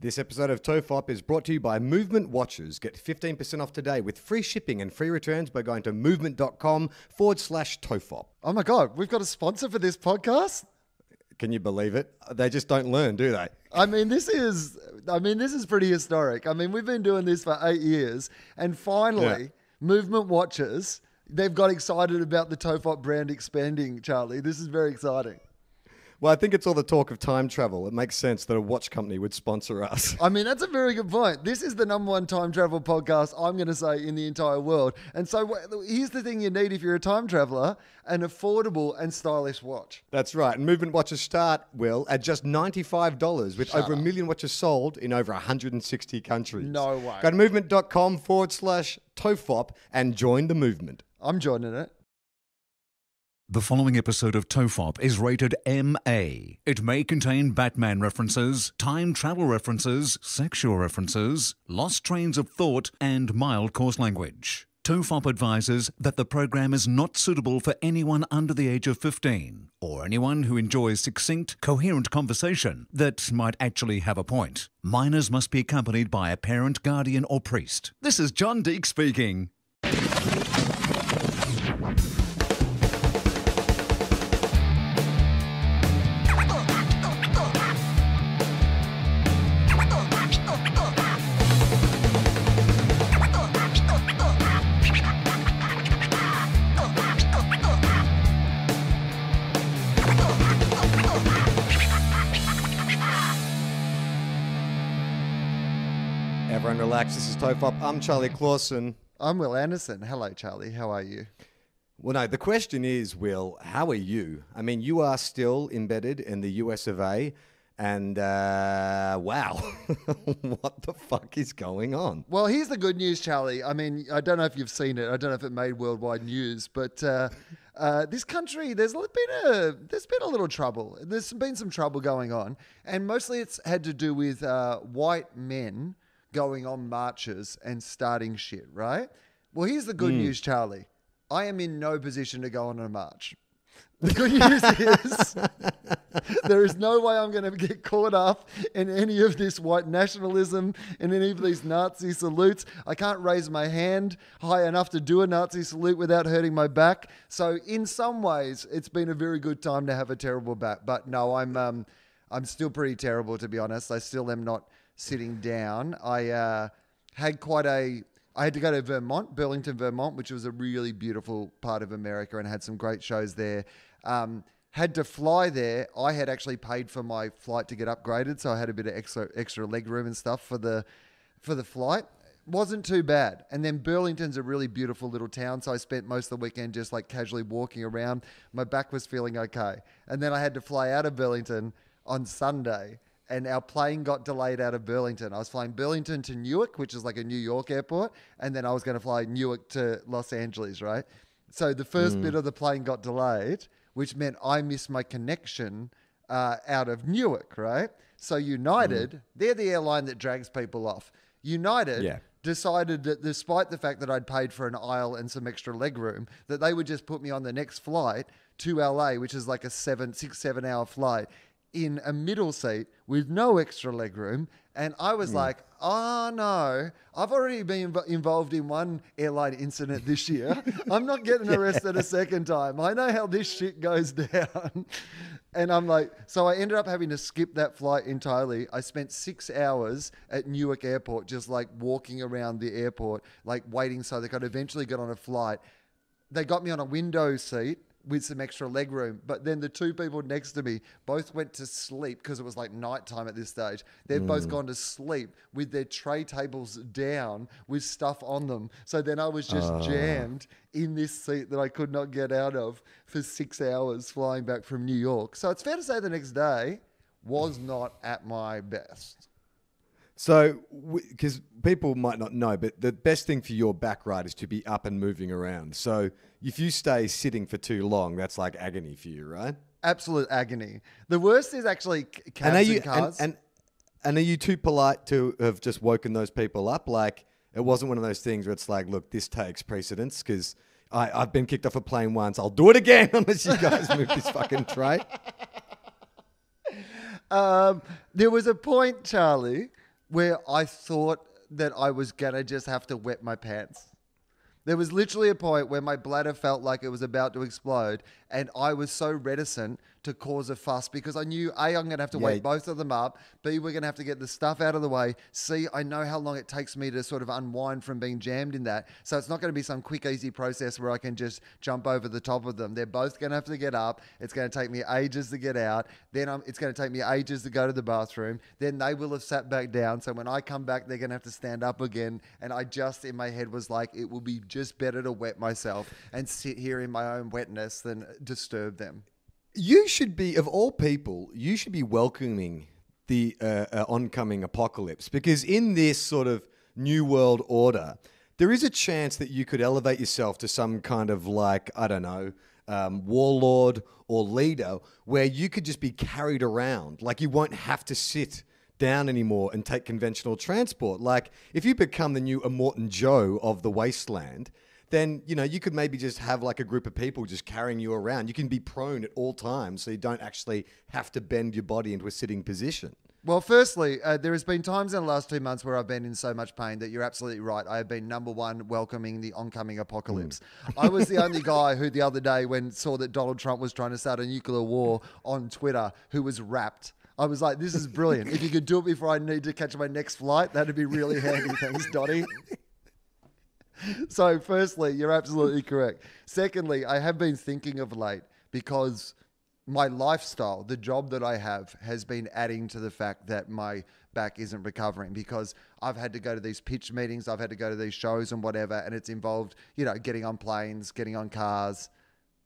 This episode of TOFOP is brought to you by Movement Watches. Get 15% off today with free shipping and free returns by going to movement.com forward slash TOFOP. Oh my God, we've got a sponsor for this podcast? Can you believe it? They just don't learn, do they? I mean, this is, I mean, this is pretty historic. I mean, we've been doing this for eight years, and finally, Yeah. Movement Watches, they've got excited about the Tofop brand expanding, Charlie. This is very exciting. Well, I think it's all the talk of time travel. It makes sense that a watch company would sponsor us. I mean, that's a very good point. This is the number one time travel podcast, I'm going to say, in the entire world. And so here's the thing you need if you're a time traveler an affordable and stylish watch. That's right. And movement watches start, Wil, at just $95 with Shut over a million watches sold in over 160 countries. No way. Go to movement.com forward slash TOFOP and join the movement. I'm joining it. The following episode of Tofop is rated MA. It may contain Batman references, time travel references, sexual references, lost trains of thought, and mild coarse language. Tofop advises that the program is not suitable for anyone under the age of 15 or anyone who enjoys succinct, coherent conversation that might actually have a point. Minors must be accompanied by a parent, guardian, or priest. This is John Deeks speaking. Is TOFOP. I'm Charlie Clausen. I'm Wil Anderson. Hello, Charlie. How are you? Well, no, the question is, Wil, how are you? I mean, you are still embedded in the US of A, and uh, wow, what the fuck is going on? Well, here's the good news, Charlie. I mean, I don't know if you've seen it. I don't know if it made worldwide news, but uh, uh, this country, there's been a there's been a little trouble. There's been some trouble going on, and mostly it's had to do with uh, white men going on marches and starting shit. Right. Well, here's the good news, Charlie. I am in no position to go on a march. The good news is there is no way I'm going to get caught up in any of this white nationalism and any of these Nazi salutes. I can't raise my hand high enough to do a Nazi salute without hurting my back. So in some ways, it's been a very good time to have a terrible back. But no, I'm um, I'm still pretty terrible to be honest. I still am not sitting down. I uh, had quite a I had to go to Vermont, Burlington, Vermont, which was a really beautiful part of America and had some great shows there. Um, had to fly there. I had actually paid for my flight to get upgraded, so I had a bit of extra extra leg room and stuff for the for the flight. Wasn't too bad. And then Burlington's a really beautiful little town, so I spent most of the weekend just like casually walking around. My back was feeling okay. And then I had to fly out of Burlington on Sunday and our plane got delayed out of Burlington. I was flying Burlington to Newark, which is like a New York airport, and then I was going to fly Newark to Los Angeles, right? So the first bit of the plane got delayed, which meant I missed my connection uh, out of Newark, right? So United, they're the airline that drags people off. United Yeah. decided that despite the fact that I'd paid for an aisle and some extra leg room, that they would just put me on the next flight to LA, which is like a seven, six, seven hour flight, in a middle seat with no extra leg room. And I was hmm. like, oh no, I've already been inv- involved in one airline incident this year. I'm not getting arrested a second time. I know how this shit goes down. And I'm like, so I ended up having to skip that flight entirely. I spent six hours at Newark Airport, just like walking around the airport, like waiting so they could eventually get on a flight. They got me on a window seat with some extra leg room, but then the two people next to me both went to sleep because it was like nighttime at this stage. They've both mm. gone to sleep with their tray tables down with stuff on them. So then I was just ah. jammed in this seat that I could not get out of for six hours flying back from New York. So it's fair to say the next day was not at my best. So, because people might not know, but the best thing for your back right is to be up and moving around. So, if you stay sitting for too long, that's like agony for you, right? Absolute agony. The worst is actually cabs and are you and, cars. and and are you too polite to have just woken those people up? Like it wasn't one of those things where it's like, look, this takes precedence because I I've been kicked off a plane once. I'll do it again unless you guys move this fucking tray. Um, there was a point, Charlie, where I thought that I was gonna just have to wet my pants. There was literally a point where my bladder felt like it was about to explode, and I was so reticent to cause a fuss because I knew A, I'm going to have to Yeah. wake both of them up, B, we're going to have to get the stuff out of the way, C, I know how long it takes me to sort of unwind from being jammed in that. So it's not going to be some quick, easy process where I can just jump over the top of them. They're both going to have to get up. It's going to take me ages to get out. Then I'm, it's going to take me ages to go to the bathroom. Then they will have sat back down. So when I come back, they're going to have to stand up again. And I just, in my head, was like, it will be just better to wet myself and sit here in my own wetness than disturb them. You should be, of all people, you should be welcoming the uh, uh, oncoming apocalypse because in this sort of new world order, there is a chance that you could elevate yourself to some kind of like, I don't know, um, warlord or leader where you could just be carried around. Like you won't have to sit down anymore and take conventional transport. Like if you become the new Immortan Joe of the wasteland, then you know you could maybe just have like a group of people just carrying you around. You can be prone at all times, so you don't actually have to bend your body into a sitting position. Well, firstly, uh, there has been times in the last two months where I've been in so much pain that you're absolutely right. I have been number one welcoming the oncoming apocalypse. I was the only guy who the other day, when saw that Donald Trump was trying to start a nuclear war on Twitter, who was wrapped. I was like, "This is brilliant! if you could do it before I need to catch my next flight, that'd be really handy." Thanks, Dottie. So, firstly, you're absolutely correct. Secondly, I have been thinking of late because my lifestyle, the job that I have, has been adding to the fact that my back isn't recovering because I've had to go to these pitch meetings, I've had to go to these shows and whatever, and it's involved, you know, getting on planes, getting on cars,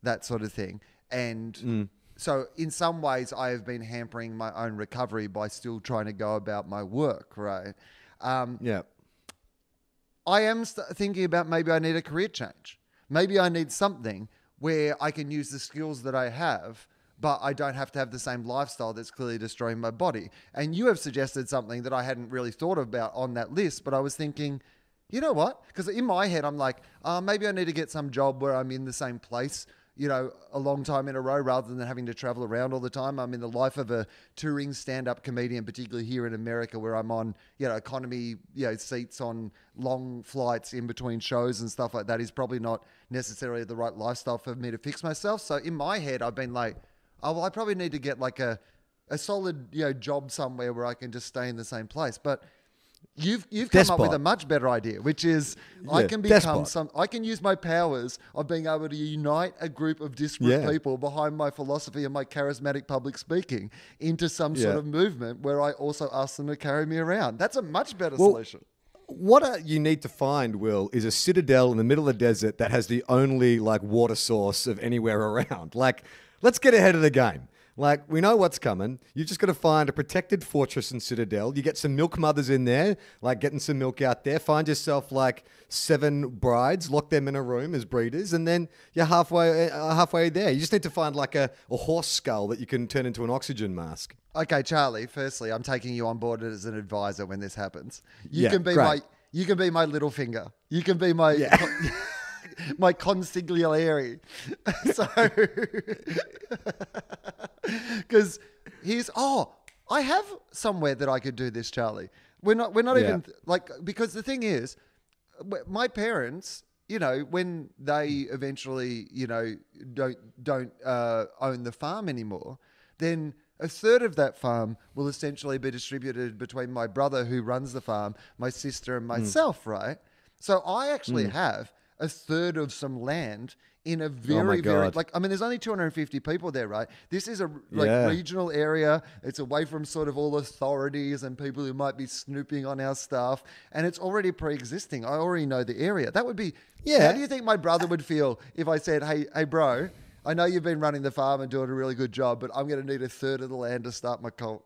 that sort of thing. And so, in some ways, I have been hampering my own recovery by still trying to go about my work, right? Um, Yeah. I am thinking about maybe I need a career change. Maybe I need something where I can use the skills that I have, but I don't have to have the same lifestyle that's clearly destroying my body. And you have suggested something that I hadn't really thought about on that list, but I was thinking, you know what? Because in my head, I'm like, uh, maybe I need to get some job where I'm in the same place, you know, a long time in a row rather than having to travel around all the time. I'm in the life of a touring stand up comedian, particularly here in America, where I'm on, you know, economy, you know, seats on long flights in between shows and stuff like that is probably not necessarily the right lifestyle for me to fix myself. So in my head, I've been like, oh, well, I probably need to get like a, a solid, you know, job somewhere where I can just stay in the same place. But You've you've come up with a much better idea, which is I can become despot. some. I can use my powers of being able to unite a group of disparate Yeah. people behind my philosophy and my charismatic public speaking into some sort of movement where I also ask them to carry me around. That's a much better Well, solution. What uh, you need to find, Wil, is a citadel in the middle of the desert that has the only like water source of anywhere around. Like, let's get ahead of the game. Like, we know what's coming. You've just got to find a protected fortress and citadel. You get some milk mothers in there, like getting some milk out there. Find yourself like seven brides, lock them in a room as breeders, and then you're halfway uh, halfway there. You just need to find like a, a horse skull that you can turn into an oxygen mask. Okay, Charlie. Firstly, I'm taking you on board as an advisor when this happens. You Yeah, can be great. my you can be my little finger. You can be my my consigliere. so because he's oh, I have somewhere that I could do this, Charlie. We're not we're not Yeah. even like because the thing is, my parents. You know, when they eventually, you know, don't don't uh, own the farm anymore, then a third of that farm will essentially be distributed between my brother who runs the farm, my sister, and myself, right? So I actually have a third of some land in a oh very, very like I mean, there's only 250 people there, right? This is a like Yeah. regional area. It's away from sort of all authorities and people who might be snooping on our stuff, and it's already pre-existing. I already know the area. That would be Yeah. How do you think my brother would feel if I said, "Hey, hey, bro"? I know you've been running the farm and doing a really good job, but I'm going to need a third of the land to start my cult.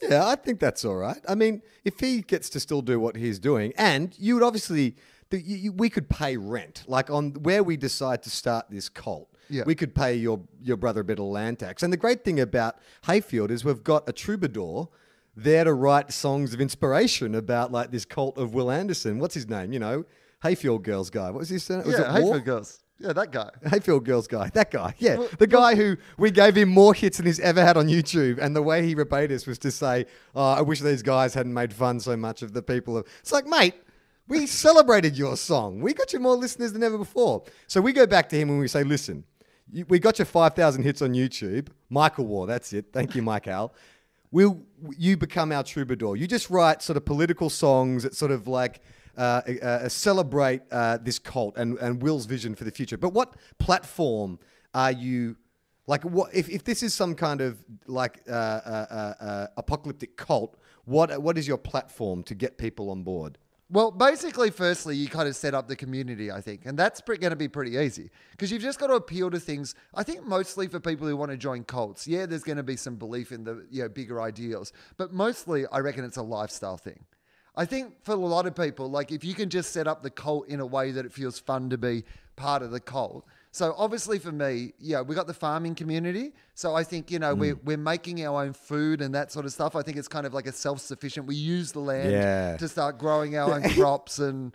Yeah, I think that's all right. I mean, if he gets to still do what he's doing, and you would obviously, the, you, you- we could pay rent, like on where we decide to start this cult. Yeah. We could pay your your brother a bit of land tax. And the great thing about Heyfield is we've got a troubadour there to write songs of inspiration about like this cult of Wil Anderson. What's his name? You know, Heyfield Girls guy. What was his name? Was yeah, War? Heyfield girls. Yeah, that guy. Heyfield Girls guy, that guy, yeah, the guy who we gave him more hits than he's ever had on YouTube, and the way he repaid us was to say, oh, "I wish these guys hadn't made fun so much of the people." Of... It's like, mate, we celebrated your song. We got you more listeners than ever before. So we go back to him and we say, "Listen, we got your five thousand hits on YouTube. Michael Waugh, that's it. Thank you, Mike Al. Will you become our troubadour? You just write sort of political songs that sort of like." uh, uh, celebrate uh, this cult and, and Wil's vision for the future. But what platform are you like? What if, if this is some kind of like uh, uh, uh, apocalyptic cult? What what is your platform to get people on board? Well, basically, firstly, you kind of set up the community, I think, and that's going to be pretty easy because you've just got to appeal to things. I think mostly for people who want to join cults. Yeah, there's going to be some belief in the you know bigger ideals, but mostly, I reckon it's a lifestyle thing. I think for a lot of people, like if you can just set up the cult in a way that it feels fun to be part of the cult. So obviously for me, yeah, we got the farming community. So I think, you know, mm. we're, we're making our own food and that sort of stuff. I think it's kind of like a self-sufficient. We use the land yeah. to start growing our own crops and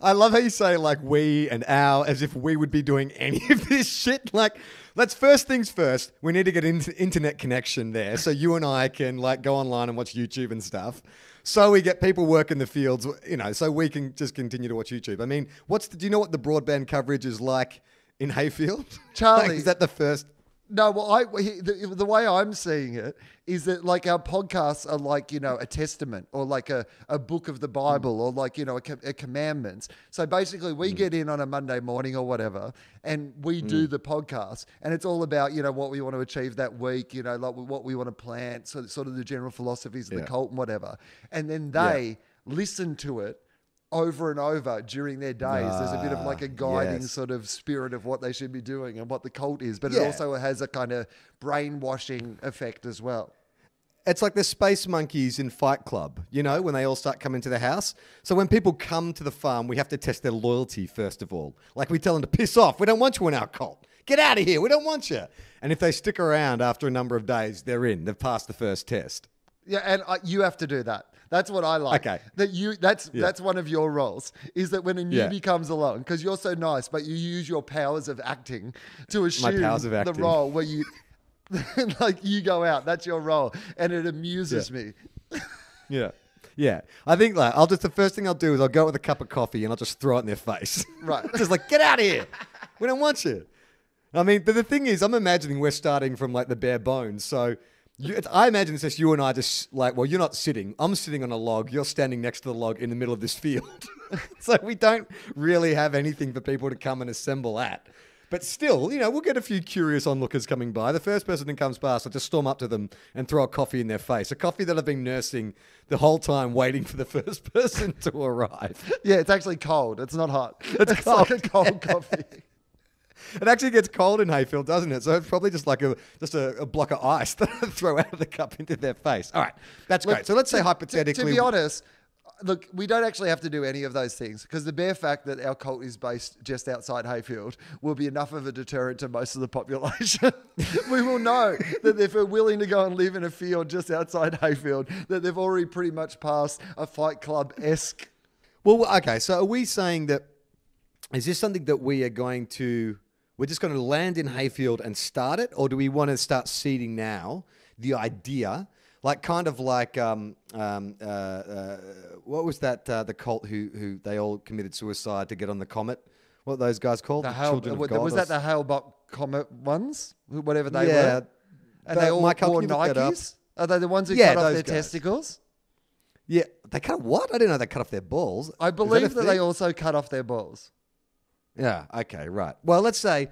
I love how you say like we and our as if we would be doing any of this shit. Like, let's first things first. We need to get into internet connection there, so you and I can like go online and watch YouTube and stuff so we get people working the fields, you know, so we can just continue to watch YouTube. I mean, what's the, do you know what the broadband coverage is like in Heyfield? Charlie, like, is that the first no, well, I the, the, way I'm seeing it is that like our podcasts are like you know a testament or like a, a book of the Bible mm. or like you know a, a commandments. So basically, we mm. get in on a Monday morning or whatever, and we mm. do the podcast, and it's all about you know what we want to achieve that week, you know, like what we want to plant, so sort of the general philosophies of yeah. the cult and whatever, and then they yeah. listen to it over and over during their days. There's a bit of like a guiding yes. sort of spirit of what they should be doing and what the cult is, but yeah. it also has a kind of brainwashing effect as well. It's like the space monkeys in Fight Club, you know, when they all start coming to the house. So when people come to the farm, we have to test their loyalty first of all. Like we tell them to piss off. We don't want you in our cult. Get out of here. We don't want you. And if they stick around after a number of days, they're in. They've passed the first test. Yeah, and uh, you have to do that. That's what I like. Okay. That you that's yeah. that's one of your roles is that when a newbie yeah. comes along because you're so nice, but you use your powers of acting to assume the role where you like you go out. That's your role, and it amuses yeah. me. yeah. Yeah, I think like I'll just the first thing I'll do is I'll go with a cup of coffee and I'll just throw it in their face. Right, just like get out of here. We don't want you. I mean, but the thing is, I'm imagining we're starting from like the bare bones. So you, I imagine it's just you and I just like, well, you're not sitting. I'm sitting on a log. You're standing next to the log in the middle of this field. so we don't really have anything for people to come and assemble at. But still, you know, we'll get a few curious onlookers coming by. The first person that comes past, I'll just storm up to them and throw a coffee in their face. A coffee that I've been nursing the whole time, waiting for the first person to arrive. Yeah, it's actually cold. It's not hot. It's, it's like a cold coffee. It actually gets cold in Heyfield, doesn't it? So it's probably just like a just a, a block of ice that I throw out of the cup into their face. All right, that's look, great. So let's say hypothetically, to, to be honest, look, we don't actually have to do any of those things because the bare fact that our cult is based just outside Heyfield will be enough of a deterrent to most of the population. we will know that if they're willing to go and live in a field just outside Heyfield, that they've already pretty much passed a Fight Club esque. Well, okay. So are we saying that? Is this something that we are going to we're just going to land in Heyfield and start it, or do we want to start seeding now the idea, like kind of like um, um, uh, uh, what was that uh, the cult who who they all committed suicide to get on the comet? What those guys called? The, Hale, Children of God, was that the Hale-Bopp comet ones? Whatever they yeah, were. And they all wore Nikes. Are they the ones who yeah, cut off their guys. testicles? Yeah, they cut what? I didn't know they cut off their balls. I believe that, that they also cut off their balls. Yeah, okay, right. Well, let's say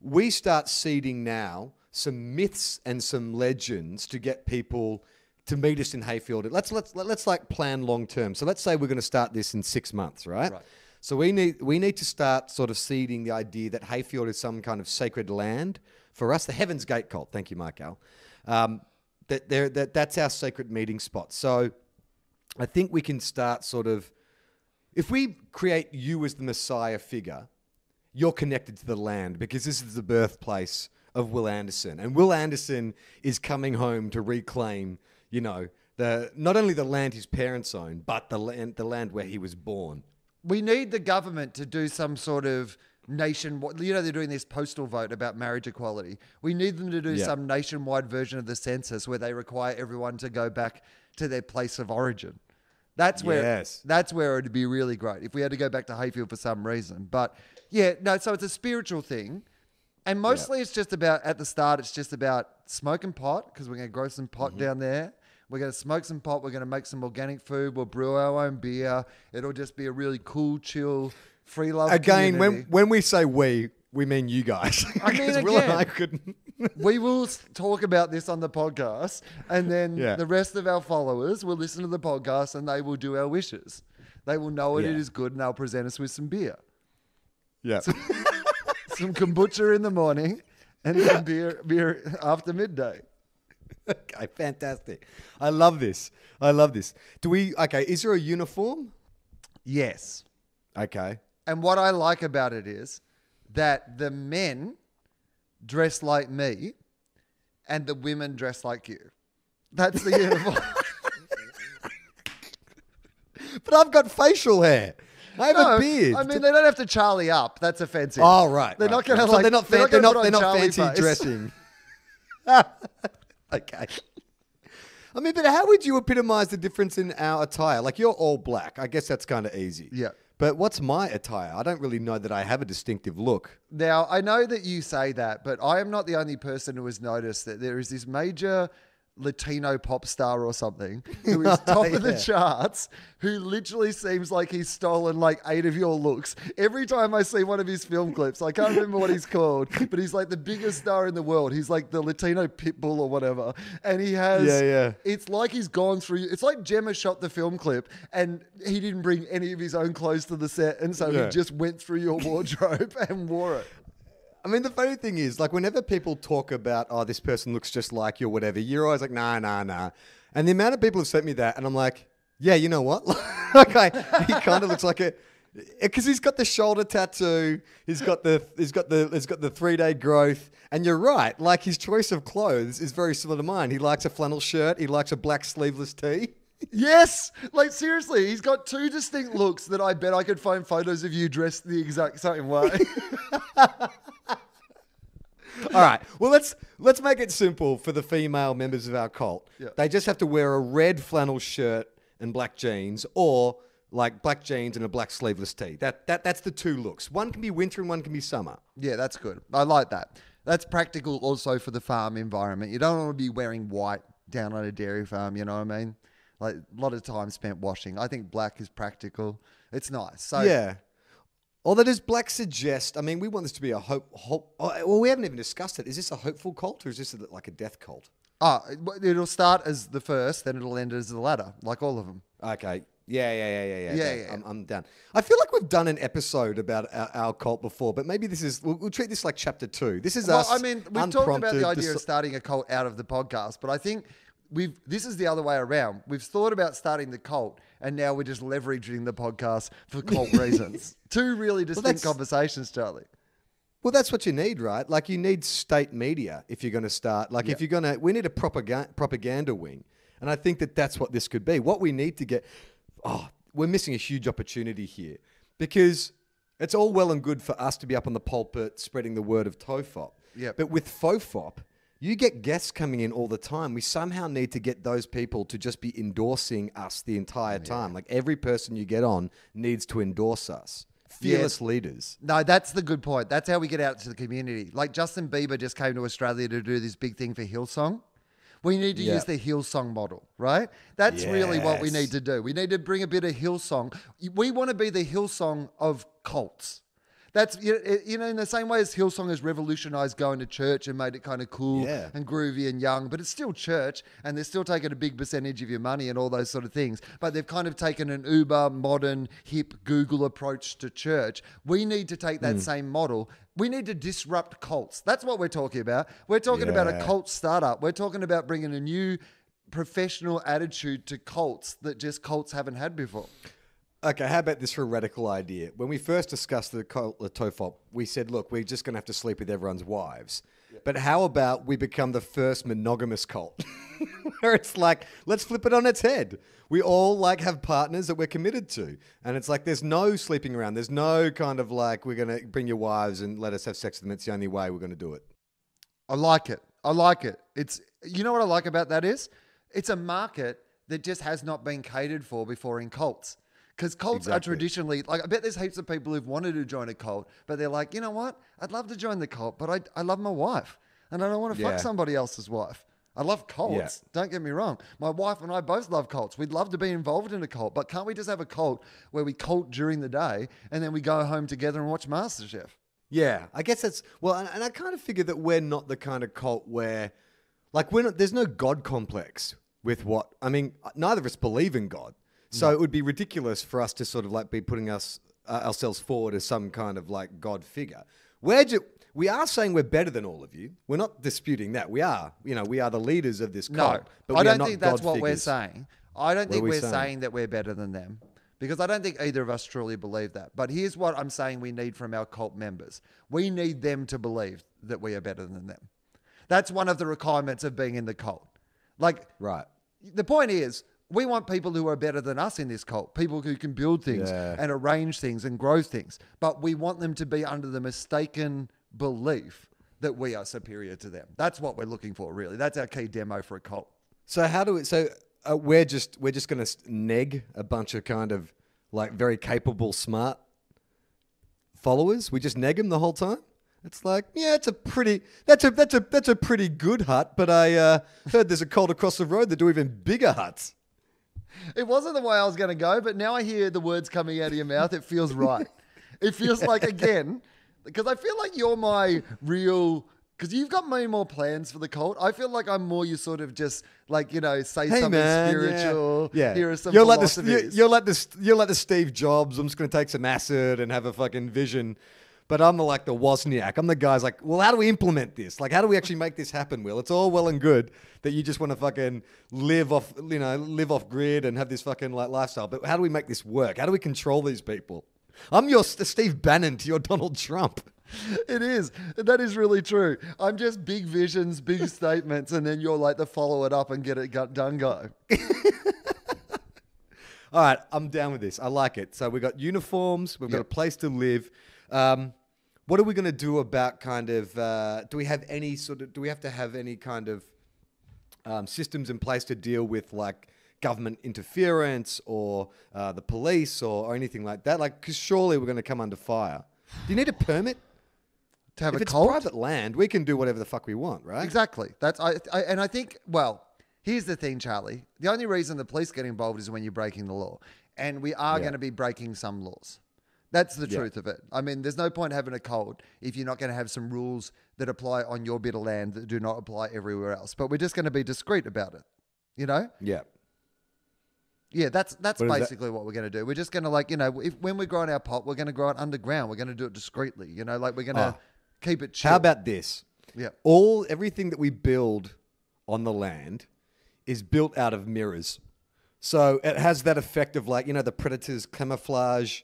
we start seeding now some myths and some legends to get people to meet us in Heyfield. Let's let's let's like plan long term. So let's say we're going to start this in 6 months, right? Right. So we need we need to start sort of seeding the idea that Heyfield is some kind of sacred land for us, the Heaven's Gate cult. Thank you, Michael. Um, that there that that's our sacred meeting spot. So I think we can start sort of if we create you as the Messiah figure you're connected to the land because this is the birthplace of Wil Anderson. And Wil Anderson is coming home to reclaim, you know, the not only the land his parents own, but the land the land where he was born. We need the government to do some sort of nation You know, they're doing this postal vote about marriage equality. We need them to do Yeah. some nationwide version of the census where they require everyone to go back to their place of origin. That's where Yes. that's where it'd be really great if we had to go back to Heyfield for some reason. But yeah, no, so it's a spiritual thing. And mostly it's just about at the start it's just about smoking pot because we're going to grow some pot Mm-hmm. down there. We're going to smoke some pot, we're going to make some organic food, we'll brew our own beer. It'll just be a really cool, chill, free love Again, when community. when we say we, we mean you guys. I mean, 'Cause Will and again. I couldn't. we will talk about this on the podcast, and then Yeah. the rest of our followers will listen to the podcast and they will do our wishes. They will know it Yeah. is good and they'll present us with some beer. Yeah. some kombucha in the morning and some beer beer after midday. okay, fantastic. I love this. I love this. Do we? Okay, is there a uniform? Yes. Okay. And what I like about it is that the men dress like me and the women dress like you. That's the uniform. But I've got facial hair. I have No, a beard. I mean, they don't have to Charlie up. That's offensive. oh right. They're right, not going right. to So like. they're not. they're they're not. They're not fancy face. dressing. okay. I mean, but how would you epitomize the difference in our attire? Like you're all black. I guess that's kind of easy. Yeah. But what's my attire? I don't really know that I have a distinctive look. Now, I know that you say that, but I am not the only person who has noticed that there is this major Latino pop star or something who is top of the charts who literally seems like he's stolen like eight of your looks. Every time I see one of his film clips, I can't remember what he's called, but he's like the biggest star in the world. He's like the Latino Pitbull or whatever. And he has, Yeah, yeah. it's like he's gone through, it's like Gemma shot the film clip and he didn't bring any of his own clothes to the set. And so Yeah. he just went through your wardrobe and wore it. I mean, the funny thing is, like, whenever people talk about, oh, this person looks just like you or whatever, you're always like, nah, nah, nah. And the amount of people have sent me that, and I'm like, yeah, you know what? like, I, he kind of looks like a, eh, because he's got the shoulder tattoo, he's got the, he's got the, he's got the three day growth, and you're right. Like, his choice of clothes is very similar to mine. He likes a flannel shirt, he likes a black sleeveless tee. Yes, like seriously, he's got two distinct looks that I bet I could find photos of you dressed the exact same way. All right. Well, let's let's make it simple for the female members of our cult. Yeah. They just have to wear a red flannel shirt and black jeans, or like black jeans and a black sleeveless tee. That that that's the two looks. One can be winter and one can be summer. yeah, that's good. I like that. That's practical also for the farm environment. You don't want to be wearing white down on a dairy farm, you know what I mean? Like a lot of time spent washing. I think black is practical. It's nice. So yeah. Although does black suggest? I mean, we want this to be a hope. hope oh, well, we haven't even discussed it. Is this a hopeful cult or is this a, like a death cult? Ah, it- it'll start as the first, then it'll end as the latter, like all of them. Okay. Yeah, yeah, yeah, yeah, yeah. Yeah, yeah. I'm, I'm done. I feel like we've done an episode about our, our cult before, but maybe this is. We'll, we'll treat this like chapter two. This is Well, us. I mean, we've talked about the idea of starting a cult out of the podcast, but I think we've this is the other way around. We've thought about starting the cult, and now we're just leveraging the podcast for cult reasons. Two really distinct that's- conversations, Charlie. Well, that's what you need, right? Like you need state media if you're going to start. Like if you're going to, we need a propaganda propaganda wing, and I think that that's what this could be. What we need to get. Oh, we're missing a huge opportunity here because it's all well and good for us to be up on the pulpit spreading the word of TOFOP. Yeah. But with FOFOP, you get guests coming in all the time. We somehow need to get those people to just be endorsing us the entire time. Like every person you get on needs to endorse us. Fearless leaders. No, that's the good point. That's how we get out to the community. Like Justin Bieber just came to Australia to do this big thing for Hillsong. We need to Yeah. use the Hillsong model, right? That's really what we need to do. We need to bring a bit of Hillsong. We want to be the Hillsong of cults. That's you know, in the same way as Hillsong has revolutionized going to church and made it kind of cool Yeah. and groovy and young, but it's still church and they're still taking a big percentage of your money and all those sort of things. But they've kind of taken an uber modern, hip Google approach to church. We need to take that hmm. same model. We need to disrupt cults. That's what we're talking about. We're talking about a cult startup. We're talking about bringing a new professional attitude to cults that just cults haven't had before. Okay, how about this for a radical idea? When we first discussed the, cult, the TOFOP, we said, look, we're just going to have to sleep with everyone's wives. But how about we become the first monogamous cult? where it's like, let's flip it on its head. We all like have partners that we're committed to, and it's like there's no sleeping around. There's no kind of like we're gonna bring your wives and let us have sex with them. It's the only way we're gonna do it. I like it. I like it. It's you know what I like about that is it's a market that just has not been catered for before in cults. Because cults are traditionally like I bet there's heaps of people who've wanted to join a cult, but they're like, you know what? I'd love to join the cult, but I, I love my wife. And I don't want to Yeah. fuck somebody else's wife. I love cults. Don't get me wrong. My wife and I both love cults. We'd love to be involved in a cult, but can't we just have a cult where we cult during the day and then we go home together and watch MasterChef? Yeah, I guess that's well, and, and I kind of figure that we're not the kind of cult where, like, we're not. There's no God complex with what I mean. Neither of us believe in God, so it would be ridiculous for us to sort of like be putting us uh, ourselves forward as some kind of like God figure. We're ju- we are saying we're better than all of you. We're not disputing that. We are, you know, we are the leaders of this cult. No, but I we are don't not think that's God what we're figures. saying. I don't think we we're saying? saying that we're better than them because I don't think either of us truly believe that. But here's what I'm saying we need from our cult members we need them to believe that we are better than them. That's one of the requirements of being in the cult. Like, Right. the point is, we want people who are better than us in this cult, people who can build things Yeah. and arrange things and grow things. But we want them to be under the mistaken belief that we are superior to them. That's what we're looking for, really. That's our key demo for a cult. So how do we? So uh, we're just we're just going to neg a bunch of kind of like very capable, smart followers. We just neg them the whole time. It's like, yeah, it's a pretty that's a that's a that's a pretty good hut. But I uh, heard there's a cult across the road that do even bigger huts. It wasn't the way I was going to go, but now I hear the words coming out of your mouth. It feels right. it feels like, again, because I feel like you're my real. Because you've got many more plans for the cult. I feel like I'm more you sort of just like, you know, say Hey something man, spiritual. yeah, yeah. Here are some you're like the you're, you're like the you're like the Steve Jobs. I'm just going to take some acid and have a fucking vision. But I'm the, like the Wozniak. I'm the guy's like, well, how do we implement this? Like, how do we actually make this happen? Wil it's all well and good that you just want to fucking live off, you know, live off grid and have this fucking like lifestyle. But how do we make this work? How do we control these people? I'm your Steve Bannon to your Donald Trump. It is. That is really true. I'm just big visions, big statements, and then you're like the follow it up and get it got done guy. All right, I'm down with this. I like it. So we've got uniforms, we've got a place to live. Um, what are we going to do about kind of, uh, do we have any sort of, do we have to have any kind of um, systems in place to deal with like government interference or uh, the police or, or anything like that? Like, because surely we're going to come under fire. Do you need a permit? To have if a it's cult? private land, we can do whatever the fuck we want, right? Exactly. That's I, I and I think well, here's the thing, Charlie. The only reason the police get involved is when you're breaking the law, and we are Yeah. going to be breaking some laws. That's the Yeah. truth of it. I mean, there's no point having a code if you're not going to have some rules that apply on your bit of land that do not apply everywhere else. But we're just going to be discreet about it. You know? Yeah. Yeah, that's that's What is that? basically what we're going to do. We're just going to like, you know, if when we're growing our pot, we're going to grow it underground. We're going to do it discreetly. You know, like we're going to Oh. Ah. keep it chill. How about this? Yeah. All everything that we build on the land is built out of mirrors. So it has that effect of like, you know, the predator's camouflage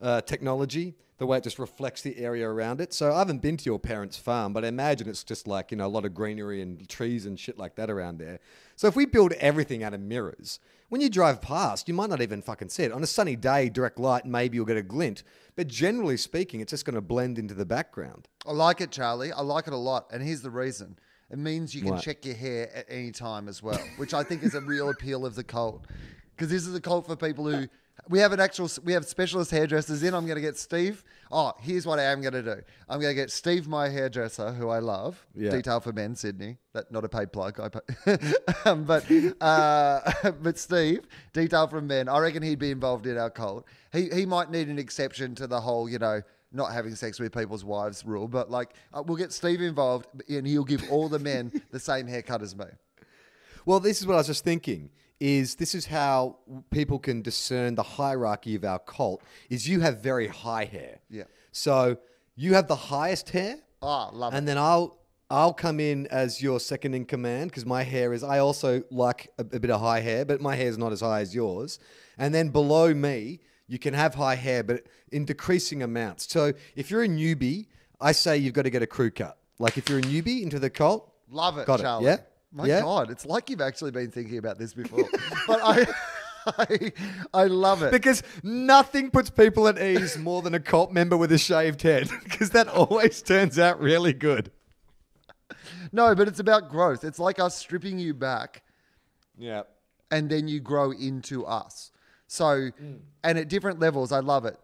uh, technology, the way it just reflects the area around it. So I haven't been to your parents' farm, but I imagine it's just like, you know, a lot of greenery and trees and shit like that around there. So if we build everything out of mirrors, when you drive past, you might not even fucking see it. On a sunny day, direct light, maybe you'll get a glint. But generally speaking, it's just going to blend into the background. I like it, Charlie. I like it a lot. And here's the reason. It means you can check your hair at any time as well, which I think is a real appeal of the cult. Because this is a cult for people who we have an actual we have specialist hairdressers in. I'm going to get Steve. Oh, here's what I am going to do. I'm going to get Steve, my hairdresser, who I love. Yeah. Detail for Men, Sydney. That not a paid plug. I pay. um, but uh, but Steve, detail from Men. I reckon he'd be involved in our cult. He he might need an exception to the whole, you know not having sex with people's wives rule, but like uh, we'll get Steve involved and he'll give all the men the same haircut as me. Well, this is what I was just thinking. Is this is how people can discern the hierarchy of our cult? Is you have very high hair. Yeah. So you have the highest hair, Ah, love it. and it. then I'll I'll come in as your second in command because my hair is. I also like a, a bit of high hair, but my hair is not as high as yours. And then below me, you can have high hair, but in decreasing amounts. So if you're a newbie, I say you've got to get a crew cut. Like if you're a newbie into the cult, Love it, got Charlie. it. Yeah. My Yeah? God, it's like you've actually been thinking about this before. but I, I, I love it. Because nothing puts people at ease more than a cult member with a shaved head, because that always turns out really good. No, but it's about growth. It's like us stripping you back Yeah. and then you grow into us. So, mm. and at different levels, I love it.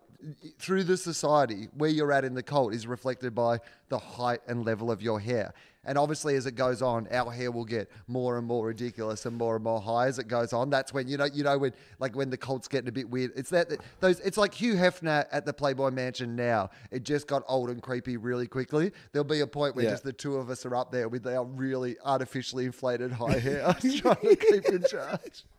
Through the society, where you're at in the cult is reflected by the height and level of your hair. And obviously, as it goes on, our hair will get more and more ridiculous and more and more high as it goes on. That's when you know, you know, when like when the cult's getting a bit weird. It's that that- those. It's like Hugh Hefner at the Playboy Mansion now. It just got old and creepy really quickly. There'll be a point where Yeah. just the two of us are up there with our really artificially inflated high hair, trying to keep in charge.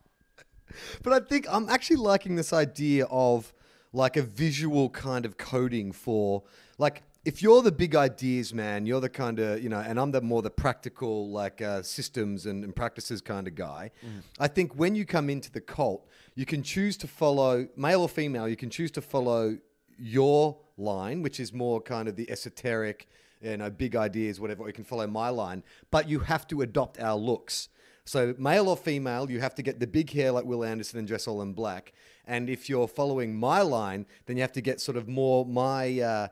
But I think I'm actually liking this idea of like a visual kind of coding for like if you're the big ideas man, you're the kind of you know, and I'm the more the practical like uh, systems and, and practices kind of guy. I think when you come into the cult, you can choose to follow male or female. You can choose to follow your line, which is more kind of the esoteric, you know, big ideas, whatever. Or you can follow my line, but you have to adopt our looks. So male or female, you have to get the big hair like Wil Anderson and dress all in black. And if you're following my line, then you have to get sort of more my uh,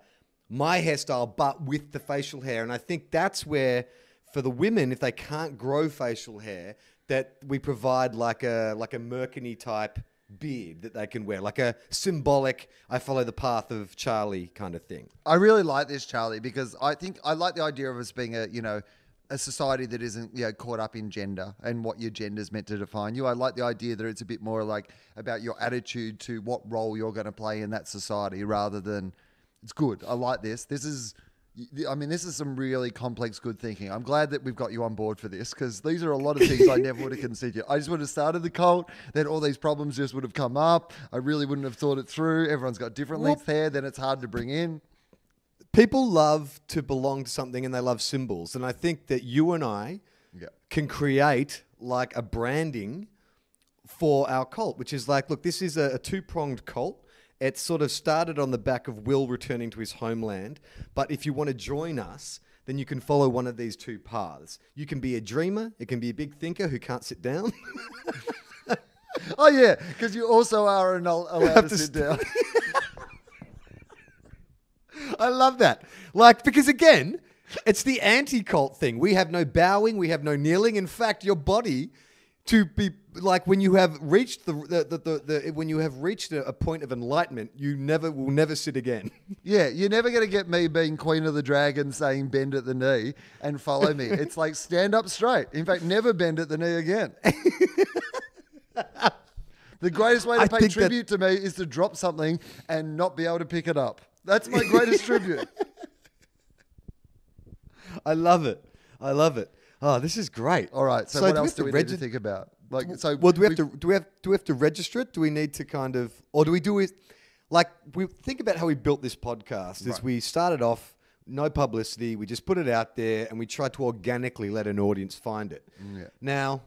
my hairstyle, but with the facial hair. And I think that's where, for the women, if they can't grow facial hair, that we provide like a like a Mercury type beard that they can wear, like a symbolic "I follow the path of Charlie" kind of thing. I really like this, Charlie, because I think I like the idea of us being a, you know, a society that isn't, you know, caught up in gender and what your gender's meant to define you. I like the idea that it's a bit more like about your attitude to what role you're going to play in that society rather than it's good. I like this. This is I mean, this is some really complex, good thinking. I'm glad that we've got you on board for this because these are a lot of things I never would have considered. I just would have started the cult, then all these problems just would have come up. I really wouldn't have thought it through. Everyone's got different length hair, then it's hard to bring in. People love to belong to something and they love symbols. And I think that you and I Yeah. can create like a branding for our cult, which is like, look, this is a, a two pronged cult. It sort of started on the back of Wil returning to his homeland. But if you want to join us, then you can follow one of these two paths. You can be a dreamer, it can be a big thinker who can't sit down. Oh yeah, because you also are an, allowed have to to sit down. I love that. Like, because again, it's the anti cult thing. We have no bowing, we have no kneeling. In fact, your body to be like when you have reached the, the, the, the, the when you have reached a, a point of enlightenment, you never will never sit again. yeah, you're never going to get me being queen of the dragon saying bend at the knee and follow me. it's like stand up straight. In fact, never bend at the knee again. the greatest way to I pay tribute to me is to drop something and not be able to pick it up. That's my greatest tribute. I love it. I love it. Oh, this is great. All right, so, what we else have do we to need to regi- think about? Like, so well, do we have to do we have do we have to register it? Do we need to kind of, or do we do it like we think about how we built this podcast? Is we started off no publicity, we just put it out there, and we tried to organically let an audience find it. Mm, yeah. Now,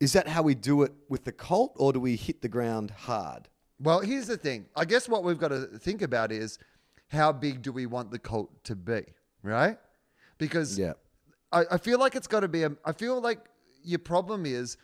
is that how we do it with the cult, or do we hit the ground hard? Well, here's the thing. I guess what we've got to think about is how big do we want the cult to be, right? Because Yeah. I, I feel like it's got to be a. I feel like your problem is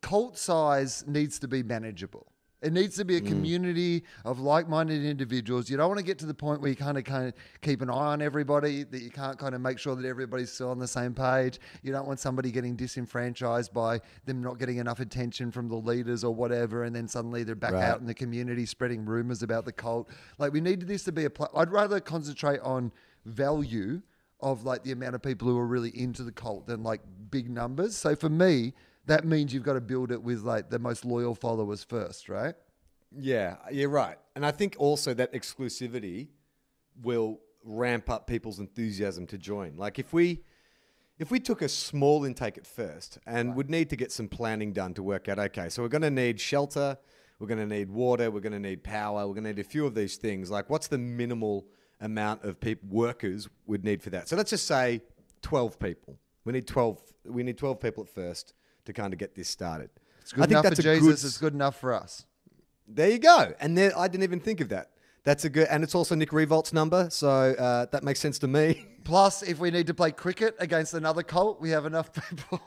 cult size needs to be manageable. It needs to be a mm. community of like-minded individuals. You don't want to get to the point where you kind of kind of keep an eye on everybody. That you can't kind of make sure that everybody's still on the same page. You don't want somebody getting disenfranchised by them not getting enough attention from the leaders or whatever, and then suddenly they're back Right. out in the community spreading rumors about the cult. Like we need this to be a. Pl- I'd rather concentrate on value of like the amount of people who are really into the cult than like big numbers. So for me, that means you've got to build it with like the most loyal followers first, right? Yeah, you're right. And I think also that exclusivity will ramp up people's enthusiasm to join. Like if we if we took a small intake at first and would need to get some planning done to work out okay, so we're going to need shelter, we're going to need water, we're going to need power, we're going to need a few of these things. Like what's the minimal amount of people workers would need for that? So let's just say 12 people. We need 12 we need 12 people at first to kind of get this started. It's good enough for Jesus. good It's good enough for us. there you go. And there, I didn't even think of that. That's a good, and it's also Nick Revolt's number, so uh, that makes sense to me. Plus, if we need to play cricket against another cult, we have enough people.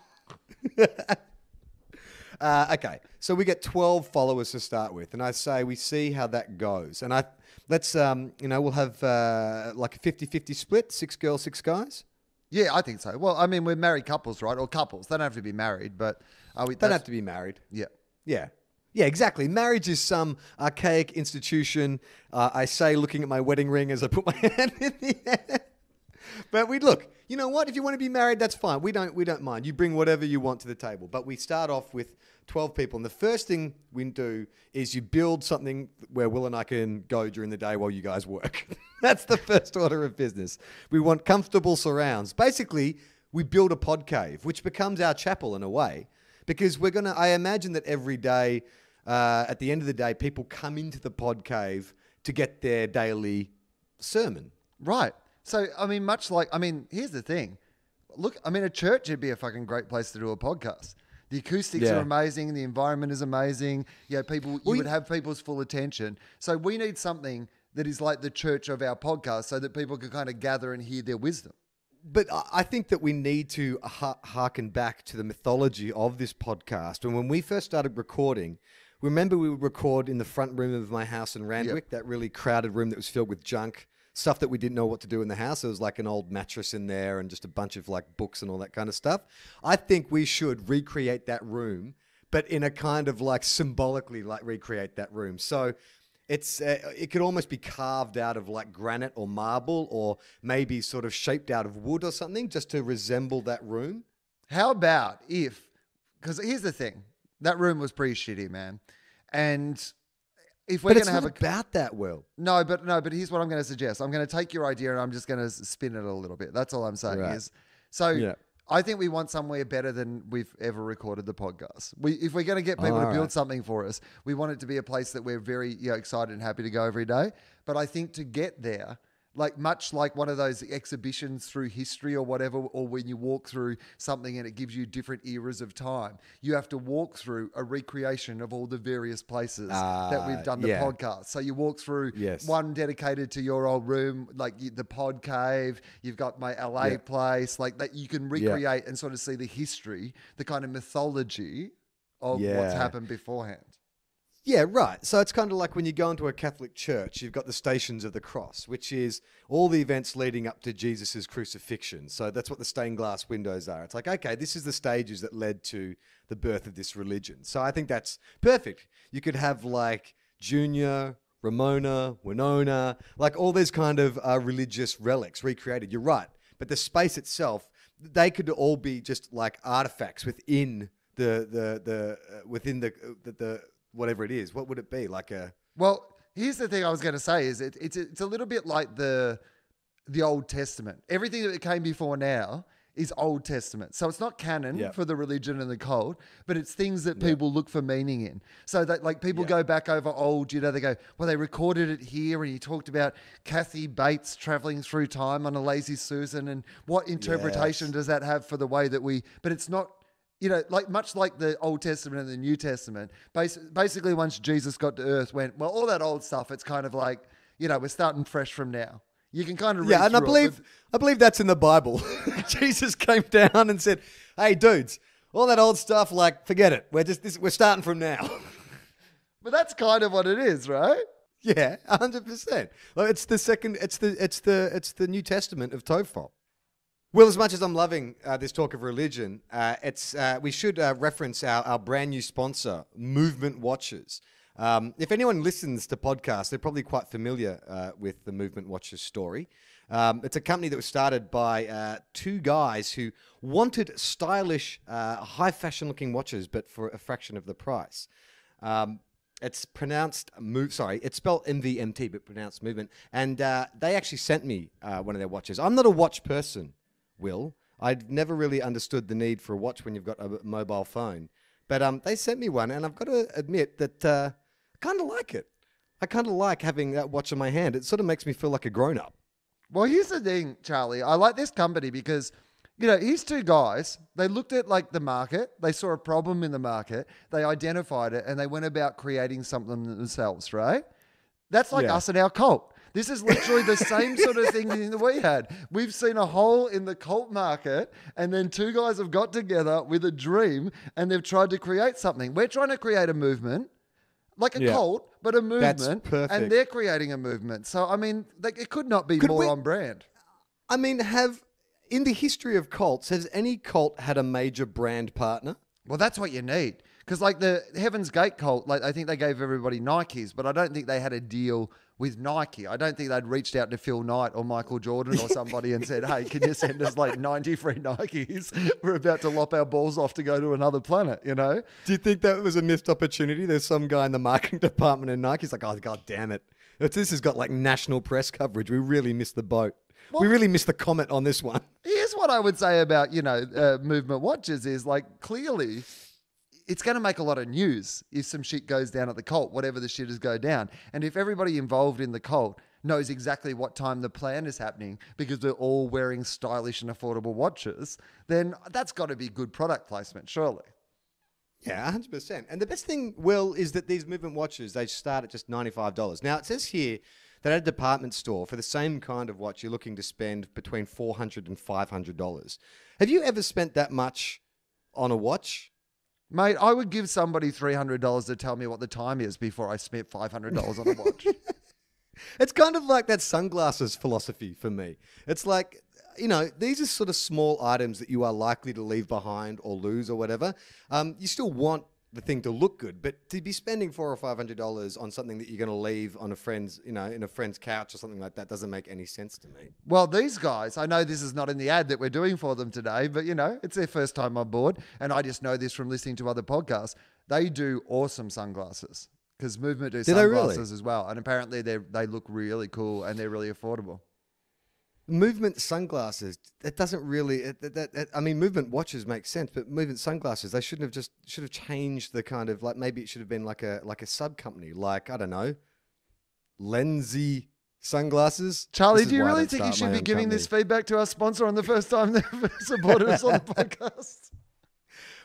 Uh, okay, so we get 12 followers to start with, and I say we see how that goes. And I let's um, you know we'll have uh, like a 50-50 split, six girls, six guys. Yeah, I think so. Well, I mean, we're married couples, right? Or couples. They don't have to be married, but are we? Don't have to be married. Yeah. Yeah. Yeah, exactly. Marriage is some archaic institution. Uh, I say, looking at my wedding ring as I put my hand in the air. But we look. You know what? If you want to be married, that's fine. We don't. We don't mind. You bring whatever you want to the table. But we start off with twelve people, and the first thing we do is you build something where Wil and I can go during the day while you guys work. that's the first order of business. We want comfortable surrounds. Basically, we build a pod cave, which becomes our chapel in a way, because we're gonna. I imagine that every day, uh, at the end of the day, people come into the pod cave to get their daily sermon. Right. So, I mean, much like, I mean, here's the thing. Look, I mean, a church would be a fucking great place to do a podcast. The acoustics Yeah. are amazing. The environment is amazing. You know, people, you We- would have people's full attention. So, we need something that is like the church of our podcast so that people can kind of gather and hear their wisdom. But I- think that we need to ha- harken back to the mythology of this podcast. And when we first started recording, remember we would record in the front room of my house in Randwick, that really crowded room that was filled with junk, stuff that we didn't know what to do in the house. There was like an old mattress in there and just a bunch of like books and all that kind of stuff. I think we should recreate that room, but in a kind of like symbolically like recreate that room. So it's uh, it could almost be carved out of like granite or marble or maybe sort of shaped out of wood or something just to resemble that room. How about if, because here's the thing that room was pretty shitty, man. And if we're going to have a. about that, Wil. No, but no, but here's what I'm going to suggest. I'm going to take your idea and I'm just going to spin it a little bit. That's all I'm saying Right. is. So Yeah. I think we want somewhere better than we've ever recorded the podcast. We, if we're going to get people Oh, to build right. something for us, we want it to be a place that we're very you know, excited and happy to go every day. But I think to get there, like much like one of those exhibitions through history or whatever, or when you walk through something and it gives you different eras of time, you have to walk through a recreation of all the various places that we've Ah, done the yeah. podcast. So you walk through Yes. one dedicated to your old room, like the pod cave. You've got my LA Yeah. place, like that. You can recreate and sort of see the history, the kind of mythology of what's happened beforehand. Yeah, right. So it's kind of like when you go into a Catholic church, you've got the Stations of the Cross, which is all the events leading up to Jesus' crucifixion. So that's what the stained glass windows are. It's like, okay, this is the stages that led to the birth of this religion. So I think that's perfect. You could have like Junior, Ramona, Winona, like all these kind of uh, religious relics recreated. You're right. But the space itself, they could all be just like artifacts within the the the uh, within the, the the whatever it is. What would it be? Like a Well, here's the thing I was going to say is it, it's it's a little bit like the the Old Testament. Everything that came before now is Old Testament. So it's not canon Yeah. for the religion and the cult, but it's things that people look for meaning in. So that like people Yeah. go back over old, you know, they go, well, they recorded it here and he talked about Kathy Bates traveling through time on a lazy Susan and what interpretation Yes. does that have for the way that we but it's not you know, like much like the Old Testament and the New Testament, bas- basically once Jesus got to earth, went, well, all that old stuff, it's kind of like, you know, we're starting fresh from now. You can kind of read yeah, and I it, believe I believe that's in the Bible. Jesus came down and said, "Hey, dudes, all that old stuff, like, forget it. We're just this, we're starting from now." but that's kind of what it is, right? yeah, hundred percent. Like, it's the second. It's the it's the it's the New Testament of TOFOP. Well, as much as I'm loving uh, this talk of religion, uh, it's uh, we should uh, reference our, our brand new sponsor, Movement Watches. Um, if anyone listens to podcasts, they're probably quite familiar uh, with the Movement Watches story. Um, it's a company that was started by uh, two guys who wanted stylish, high fashion looking watches, but for a fraction of the price. Um, it's pronounced move. Sorry, it's spelled MVMT, but pronounced movement. And they actually sent me one of their watches. I'm not a watch person, Wil. I'd never really understood the need for a watch when you've got a mobile phone. But um, they sent me one, and I've got to admit that uh, I kind of like it. I kind of like having that watch in my hand. It sort of makes me feel like a grown up. Well, here's the thing, Charlie. I like this company because, you know, these two guys, they looked at like the market, they saw a problem in the market, they identified it, and they went about creating something themselves, right? That's like Yeah. us and our cult. This is literally the same sort of thing that we had. We've seen a hole in the cult market, and then two guys have got together with a dream and they've tried to create something. We're trying to create a movement. Like a Yeah. cult, but a That's movement, perfect. and they're creating a movement. So I mean, like, it could not be Could more we- on brand. I mean, have in the history of cults, has any cult had a major brand partner? Well, that's what you need. Because like the Heaven's Gate cult, like I think they gave everybody Nikes, but I don't think they had a deal with Nike. I don't think they'd reached out to Phil Knight or Michael Jordan or somebody and said, "Hey, can you send us like ninety free Nikes? We're about to lop our balls off to go to another planet." You know? Do you think that was a missed opportunity? There's some guy in the marketing department in Nike. He's like, oh, god damn it. This has got like national press coverage. We really missed the boat. we really missed the comment on this one. Here's what I would say about you know uh, movement watches is like clearly it's going to make a lot of news if some shit goes down at the cult, whatever the shit is go down, and if everybody involved in the cult knows exactly what time the plan is happening because they're all wearing stylish and affordable watches, then that's got to be good product placement, surely. Yeah, 100%. And the best thing, Wil, is that these movement watches, they start at just $95. Now, it says here that at a department store, for the same kind of watch, you're looking to spend between $400 and $500. Have you ever spent that much on a watch? Mate, I would give somebody $300 to tell me what the time is before I spent $500 on a watch. It's kind of like that sunglasses philosophy for me. It's like, you know, these are sort of small items that you are likely to leave behind or lose or whatever. Um, you still want the thing to look good, but to be spending four or five hundred dollars on something that you're going to leave on a friend's, you know, in a friend's couch or something like that doesn't make any sense to me. Well, these guys, I know this is not in the ad that we're doing for them today, but you know, it's their first time on board. And I just know this from listening to other podcasts. They do awesome sunglasses because Movement do Do they really? sunglasses as well. And apparently they they look really cool and they're really affordable. Movement sunglasses, it doesn't really. It, I mean, movement watches make sense, but movement sunglasses, they shouldn't have just should have changed the kind of like maybe it should have been like a like a sub company, like I don't know, lensy sunglasses. Charlie, do you really think you should be giving this feedback to our sponsor on the first time they've supported us on the podcast?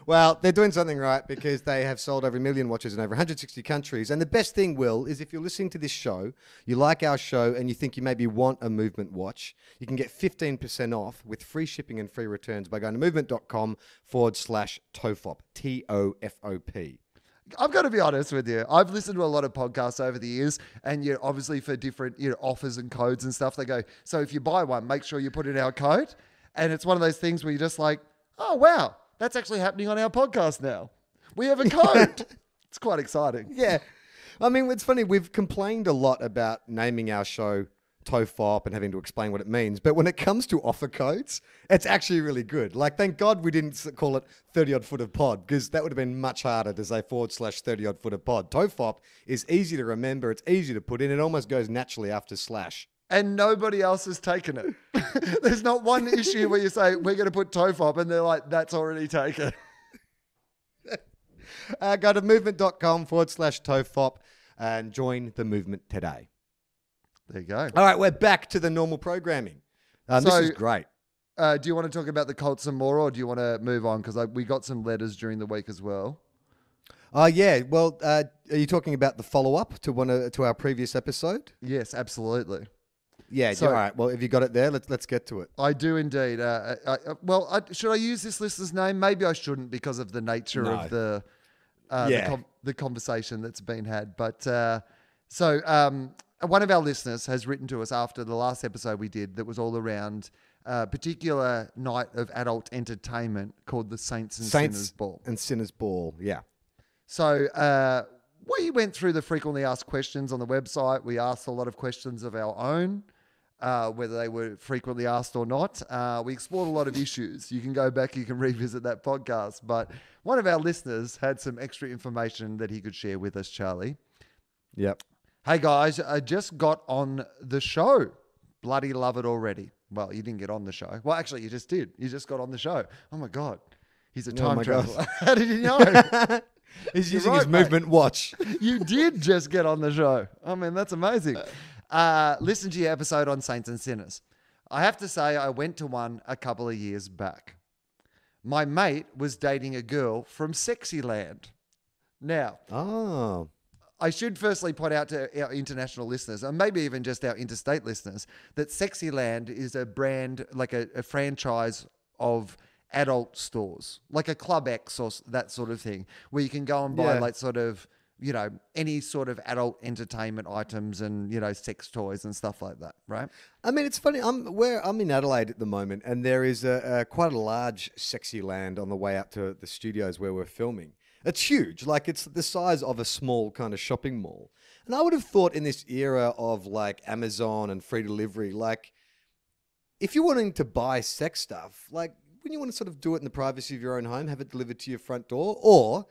Well, they're doing something right because they have sold over a million watches in over 160 countries. And the best thing, Wil, is if you're listening to this show, you like our show, and you think you maybe want a movement watch, you can get 15% off with free shipping and free returns by going to movement.com forward slash TOFOP. T O F O P. I've got to be honest with you. I've listened to a lot of podcasts over the years, and you know, obviously for different you know offers and codes and stuff, they go. So if you buy one, make sure you put in our code. And it's one of those things where you're just like, oh wow, that's actually happening on our podcast now. We have a code. it's quite exciting. Yeah. I mean, it's funny. We've complained a lot about naming our show TOFOP and having to explain what it means. But when it comes to offer codes, it's actually really good. Like, thank God we didn't call it 30 odd foot of pod because that would have been much harder to say forward slash 30 odd foot of pod. TOFOP is easy to remember, it's easy to put in, it almost goes naturally after slash. And nobody else has taken it. There's not one issue where you say we're going to put TOFOP, and they're like, that's already taken. Uh, go to movement.com forward slash TOFOP and join the movement today. There you go. All right, we're back to the normal programming. Um, So- this is great. Uh, do you want to talk about the Colts some more, or do you want to move on? Because we got some letters during the week as well. Oh yeah. Well, uh, are you talking about the follow up to one of, to our previous episode? Yes, absolutely. Yeah. So- all right. Well, if you got it there, let's let's get to it. I do indeed. Uh, uh, uh, well, I, should I use this listener's name? Maybe I shouldn't because of the nature No. of the uh, Yeah. the, com- the conversation that's been had. But uh, so um, one of our listeners has written to us after the last episode we did that was all around a particular night of adult entertainment called the Saints and Saints Sinners Ball. and Sinners Ball. Yeah. So uh, we went through the frequently asked questions on the website. We asked a lot of questions of our own, uh, whether they were frequently asked or not. Uh, we explored a lot of issues. You can go back, you can revisit that podcast. But one of our listeners had some extra information that he could share with us, Charlie. Yep. Hey guys, I just got on the show. Bloody love it already. Well, you didn't get on the show. Well, actually, you just did. You just got on the show. Oh my God. He's a Oh time God. traveler. How did you know? He's using right, his mate. movement watch. you did just get on the show. I mean, that's amazing. Uh, listen to your episode on Saints and Sinners. I have to say, I went to one a couple of years back. My mate was dating a girl from Sexyland. Now, Oh. I should firstly point out to our international listeners, and maybe even just our interstate listeners, that Sexyland is a brand, like a, a franchise of adult stores, like a Club X or that sort of thing, where you can go and buy Yeah. like sort of, you know, any sort of adult entertainment items and, you know, sex toys and stuff like that, right? I mean, it's funny. I'm where I'm in Adelaide at the moment, and there is a, a quite a large Sexyland on the way up to the studios where we're filming. It's huge, like it's the size of a small kind of shopping mall. And I would have thought in this era of like Amazon and free delivery, like if you're wanting to buy sex stuff, like wouldn't you want to sort of do it in the privacy of your own home, have it delivered to your front door, or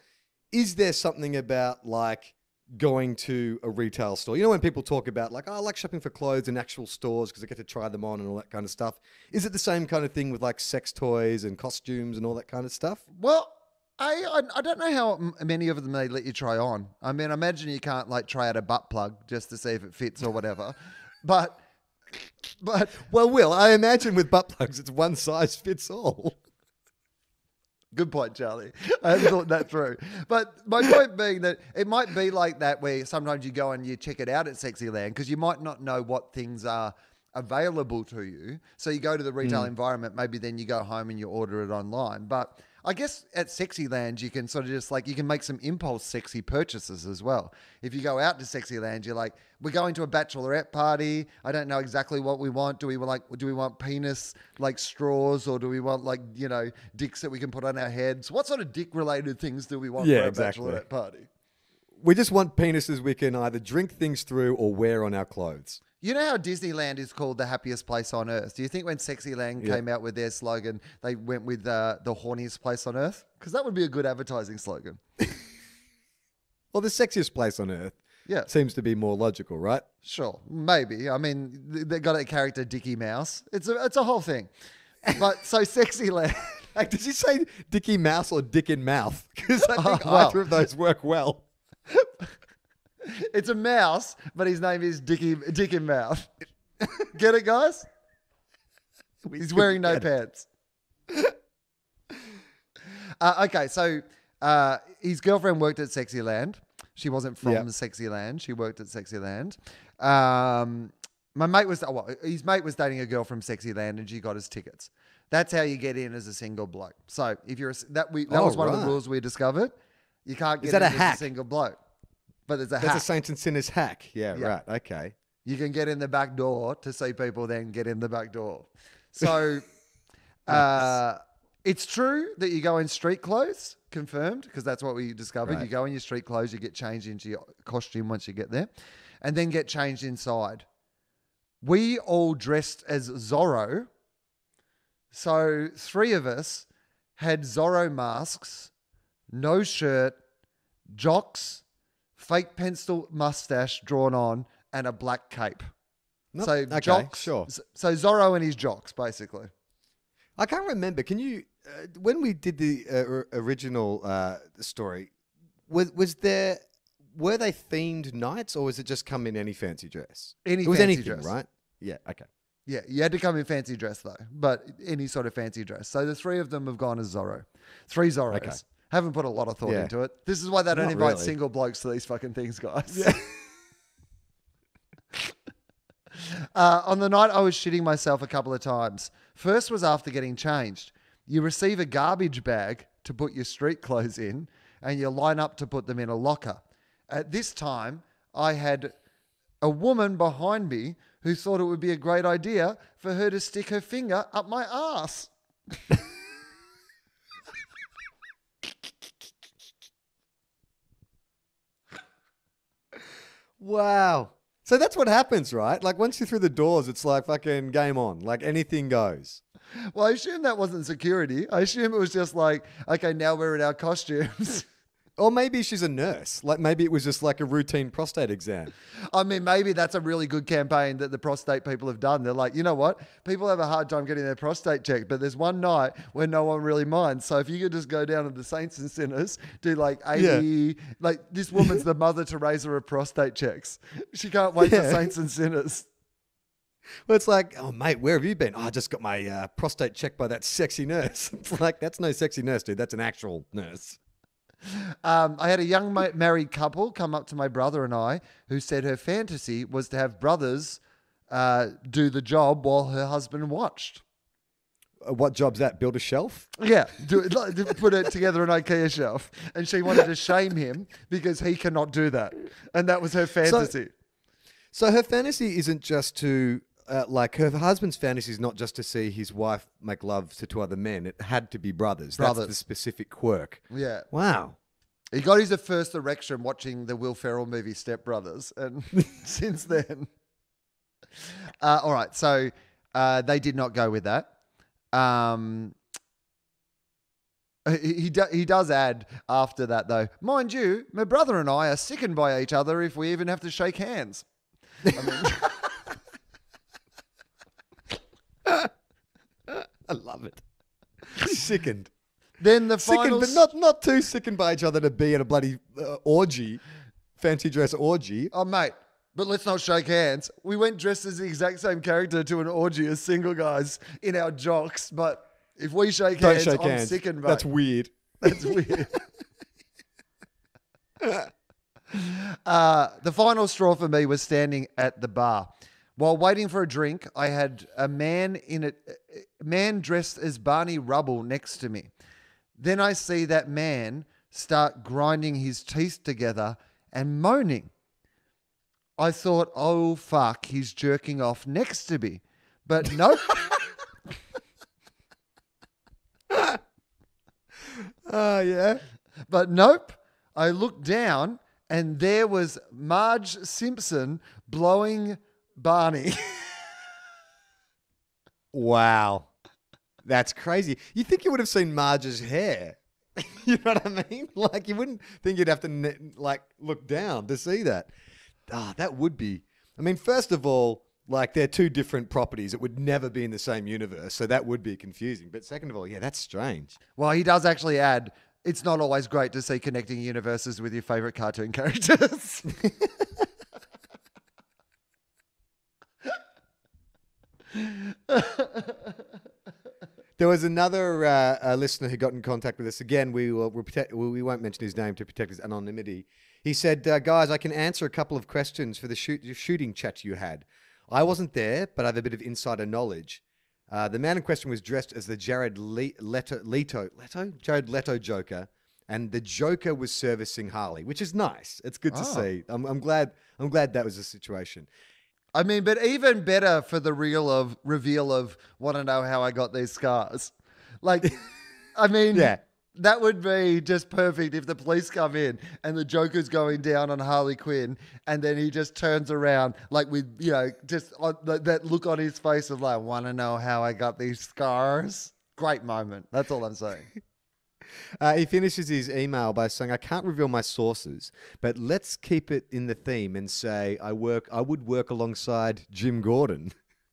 is there something about like going to a retail store? You know, when people talk about like, oh, I like shopping for clothes in actual stores because I get to try them on and all that kind of stuff. Is it the same kind of thing with like sex toys and costumes and all that kind of stuff? Well, I, I don't know how many of them they let you try on. I mean, I imagine you can't like try out a butt plug just to see if it fits or whatever. but but Well, Wil, I imagine with butt plugs, it's one size fits all. Good point, Charlie. I hadn't thought that through. But my point being that it might be like that where sometimes you go and you check it out at Sexyland because you might not know what things are available to you. So you go to the retail hmm. environment, maybe then you go home and you order it online. But I guess at Sexyland, you can sort of just like, you can make some impulse sexy purchases as well. If you go out to Sexyland, you're like, we're going to a bachelorette party. I don't know exactly what we want. Do we like, do we want penis like straws or do we want like, you know, dicks that we can put on our heads? What sort of dick related things do we want Yeah, for a exactly. bachelorette party? We just want penises we can either drink things through or wear on our clothes. You know how Disneyland is called the happiest place on earth? Do you think when Sexyland Yeah. came out with their slogan, they went with uh, the horniest place on earth? Because that would be a good advertising slogan. Well, the sexiest place on earth Yeah, seems to be more logical, right? sure, maybe. I mean, they got a character Dickie Mouse. It's a it's a whole thing. But so Sexyland, Hey, did you say Dicky Mouse or Dick in Mouth? Because I think Oh, well. either of those work well. It's a mouse, but his name is Dickie Dick in Mouth. Get it, guys? He's wearing no pants. uh, okay, so uh, his girlfriend worked at Sexyland. She wasn't from Yep. Sexyland. She worked at Sexyland. Um, my mate was, oh, well, his mate was dating a girl from Sexyland, and she got his tickets. That's how you get in as a single bloke. So if you're a, that we that Oh, was one of the rules we discovered. You can't get that in a as hack? a single bloke, but there's a That's hack. a Saints and Sinners hack. Yeah, Yeah. right. Okay. You can get in the back door to see people then get in the back door. So uh, it's true that you go in street clothes, confirmed, because that's what we discovered. You go in your street clothes, you get changed into your costume once you get there, and then get changed inside. We all dressed as Zorro. So three of us had Zorro masks, no shirt, jocks, fake pencil mustache drawn on, and a black cape. Nope. So Okay, jocks, sure. So Zorro and his jocks, basically. I can't remember. Can you, uh, when we did the uh, original uh, story, was was there were they themed nights or was it just come in any fancy dress? Any it was fancy anything, dress. right? Yeah. Okay. Yeah, you had to come in fancy dress though, but any sort of fancy dress. So the three of them have gone as Zorro. Three Zorros. Okay. Haven't put a lot of thought Yeah. into it. This is why they don't Not invite really. single blokes to these fucking things, guys. uh, on the night I was shitting myself a couple of times. First was after getting changed. You receive a garbage bag to put your street clothes in, and you line up to put them in a locker. At this time, I had a woman behind me who thought it would be a great idea for her to stick her finger up my ass. Wow. So that's what happens, right? Like once you're through the doors, it's like fucking game on. Like anything goes. Well, I assume that wasn't security. I assume it was just like, okay, now we're in our costumes. Or maybe she's a nurse. Like maybe it was just like a routine prostate exam. I mean, maybe that's a really good campaign that the prostate people have done. They're like, you know what? People have a hard time getting their prostate checked, but there's one night where no one really minds. So if you could just go down to the Saints and Sinners, do like 80, like this woman's the mother Teresa of prostate checks. She can't wait for Saints and Sinners. Well, it's like, oh mate, where have you been? Oh, I just got my uh, prostate checked by that sexy nurse. It's like that's no sexy nurse, dude. That's an actual nurse. Um, I had a young ma- married couple come up to my brother and I who said her fantasy was to have brothers uh, do the job while her husband watched. Uh, What job's that? Build a shelf? Yeah, do it, like, put it together an IKEA shelf, and she wanted to shame him because he cannot do that, and that was her fantasy. So her fantasy isn't just to uh, like her husband's fantasy is not just to see his wife make love to two other men. It had to be brothers. That's Brothers. the specific quirk. yeah, Wow. he got his first erection watching the Will Ferrell movie Step Brothers, and since then, uh, all right. So uh, they did not go with that. Um, he he, do, he does add after that though, mind you, my brother and I are sickened by each other if we even have to shake hands. I love it. Sickened. Then the Sickened, but not not too sickened by each other to be at a bloody uh, orgy, fancy dress orgy. Oh, mate, but let's not shake hands. We went dressed as the exact same character to an orgy as single guys in our jocks, but if we shake Don't hands, shake I'm hands. sickened, mate. That's weird. That's weird. uh, the final straw for me was standing at the bar. While waiting for a drink, I had a man in a, a man dressed as Barney Rubble next to me. Then I see that man start grinding his teeth together and moaning. I thought, oh fuck, he's jerking off next to me. But nope. Oh yeah. But nope. I looked down and there was Marge Simpson blowing Barney. Wow. That's crazy. You think you would have seen Marge's hair? you know what I mean? Like you wouldn't think you'd have to like look down to see that. Ah, that would be. I mean, first of all, like they're two different properties. It would never be in the same universe, so that would be confusing. But second of all, yeah, that's strange. well, he does actually add, it's not always great to see connecting universes with your favorite cartoon characters. There was another uh, listener who got in contact with us. Again, we will we'll protect, we we won't mention his name to protect his anonymity. He said, uh, "Guys, I can answer a couple of questions for the shoot, shooting chat you had. I wasn't there, but I have a bit of insider knowledge. Uh, the man in question was dressed as the Jared Le- Leto, Leto, Leto, Jared Leto Joker, and the Joker was servicing Harley, which is nice. It's good to Oh. see. I'm, I'm glad. I'm glad that was the situation. I mean, but even better for the real of reveal of want to know how I got these scars. Like, I mean, Yeah. that would be just perfect if the police come in and the Joker's going down on Harley Quinn, and then he just turns around like with you know just on, that that look on his face of like want to know how I got these scars. Great moment. That's all I'm saying. Uh, he finishes his email by saying, "I can't reveal my sources, but let's keep it in the theme and say I work. I would work alongside Jim Gordon.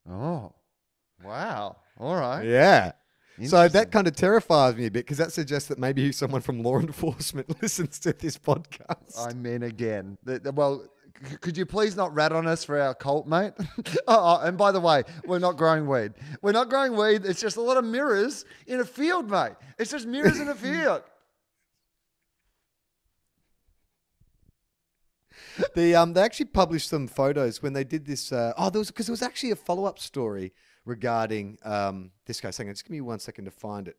Oh, wow. All right. Yeah. So that kind of terrifies me a bit because that suggests that maybe someone from law enforcement listens to this podcast. I'm in again. The- the- well, could you please not rat on us for our cult, mate? oh, and by the way, we're not growing weed. We're not growing weed. It's just a lot of mirrors in a field, mate. It's just mirrors in a field. the um, they actually published some photos when they did this. Uh, oh, there was because there was actually a follow up story regarding um, this guy. On, just give me one second to find it.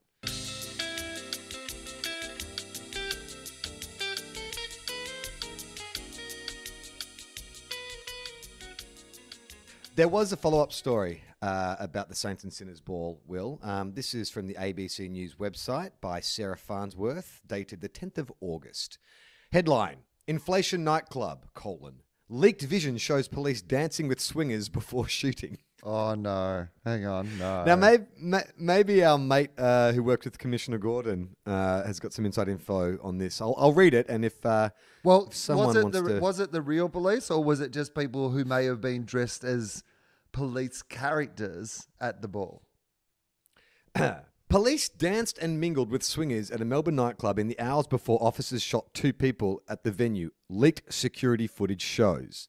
There was a follow up story uh, about the Saints and Sinners Ball, Wil. Um, this is from the ABC News website by Sarah Farnsworth, dated the 10th of August. Headline Inflation Nightclub, colon. Leaked vision shows police dancing with swingers before shooting. Oh, no. Hang on. No. Now, maybe, maybe our mate uh, who worked with Commissioner Gordon uh, has got some inside info on this. I'll, I'll read it, and if uh, well, if someone was it, wants the, to, was it the real police or was it just people who may have been dressed as police characters at the ball? Police danced and mingled with swingers at a Melbourne nightclub in the hours before officers shot two people at the venue. Leaked security footage shows.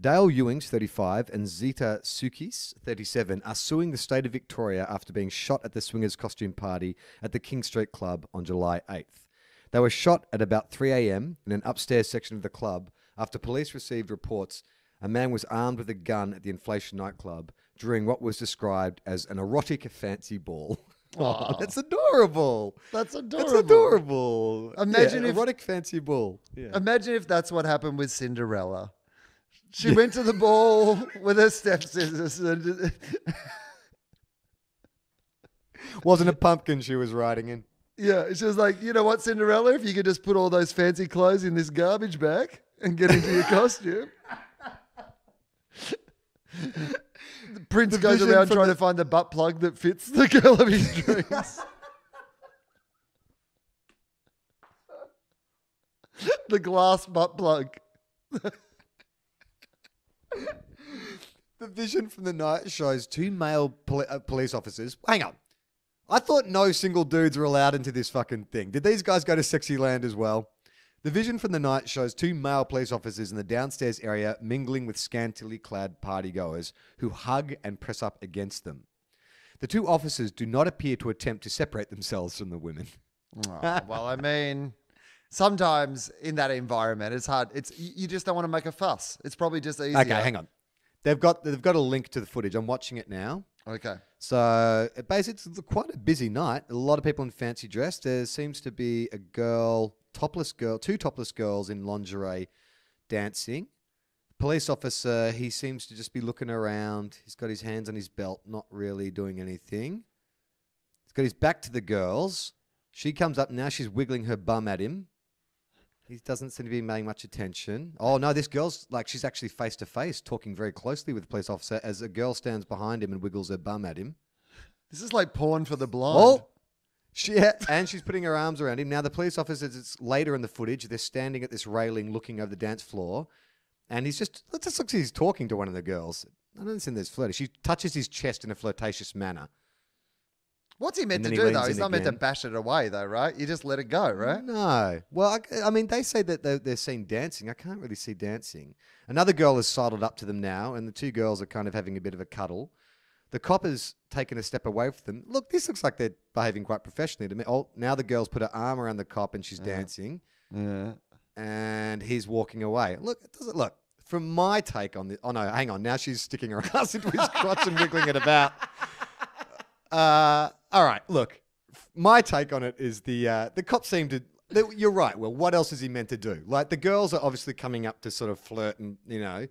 Dale Ewings, 35, and Zita Sukis, 37, are suing the state of Victoria after being shot at the swingers' costume party at the King Street Club on July 8th. They were shot at about 3 a.m. in an upstairs section of the club after police received reports a man was armed with a gun at the Inflation nightclub during what was described as an erotic fancy ball. Oh, that's adorable. That's adorable. That's adorable. Imagine Yeah, if- erotic fancy ball. Yeah. Imagine if that's what happened with Cinderella. She went to the ball with her stepsisters. And Wasn't a pumpkin she was riding in. yeah, she was like, you know what, Cinderella? If you could just put all those fancy clothes in this garbage bag and get into your costume. The Prince The goes around trying the- to find the butt plug that fits the girl of his dreams. the glass butt plug. The vision from the night shows two male poli- uh, police officers. Hang on. I thought no single dudes were allowed into this fucking thing. Did these guys go to Sexyland as well? The vision from the night shows two male police officers in the downstairs area mingling with scantily clad partygoers who hug and press up against them. The two officers do not appear to attempt to separate themselves from the women. Oh, well, I mean, sometimes in that environment, it's hard. It's you just don't want to make a fuss. It's probably just easier. Okay, hang on. They've got they've got a link to the footage. I'm watching it now. Okay. So it basically, it's quite a busy night. A lot of people in fancy dress. There seems to be a girl, topless girl, two topless girls in lingerie dancing. Police officer, he seems to just be looking around. He's got his hands on his belt, not really doing anything. He's got his back to the girls. She comes up now. She's wiggling her bum at him. He doesn't seem to be paying much attention. Oh no, this girl's like she's actually face to face, talking very closely with the police officer as a girl stands behind him and wiggles her bum at him. This is like porn for the oh, blind. Oh, she, yeah, and she's putting her arms around him. Now the police officers, it's later in the footage, they're standing at this railing, looking over the dance floor, and he's just it just looks like he's talking to one of the girls. I don't think there's flirty. She touches his chest in a flirtatious manner. What's he meant And to then he do leans though? He's not meant to again. bash it away though, right? You just let it go, right? No. Well, I, I mean, they say that they're, they're seen dancing. I can't really see dancing. Another girl has sidled up to them now, and the two girls are kind of having a bit of a cuddle. The cop has taken a step away from them. Look, this looks like they're behaving quite professionally to me. Oh, now the girl's put her arm around the cop and she's dancing, Yeah. and he's walking away. Look, it doesn't look. From my take on this, oh no, hang on. Now she's sticking her ass into his crotch and wiggling it about. Uh, all right, look. My take on it is the uh, the cop seemed to. You're right. Well, what else is he meant to do? Like the girls are obviously coming up to sort of flirt and you know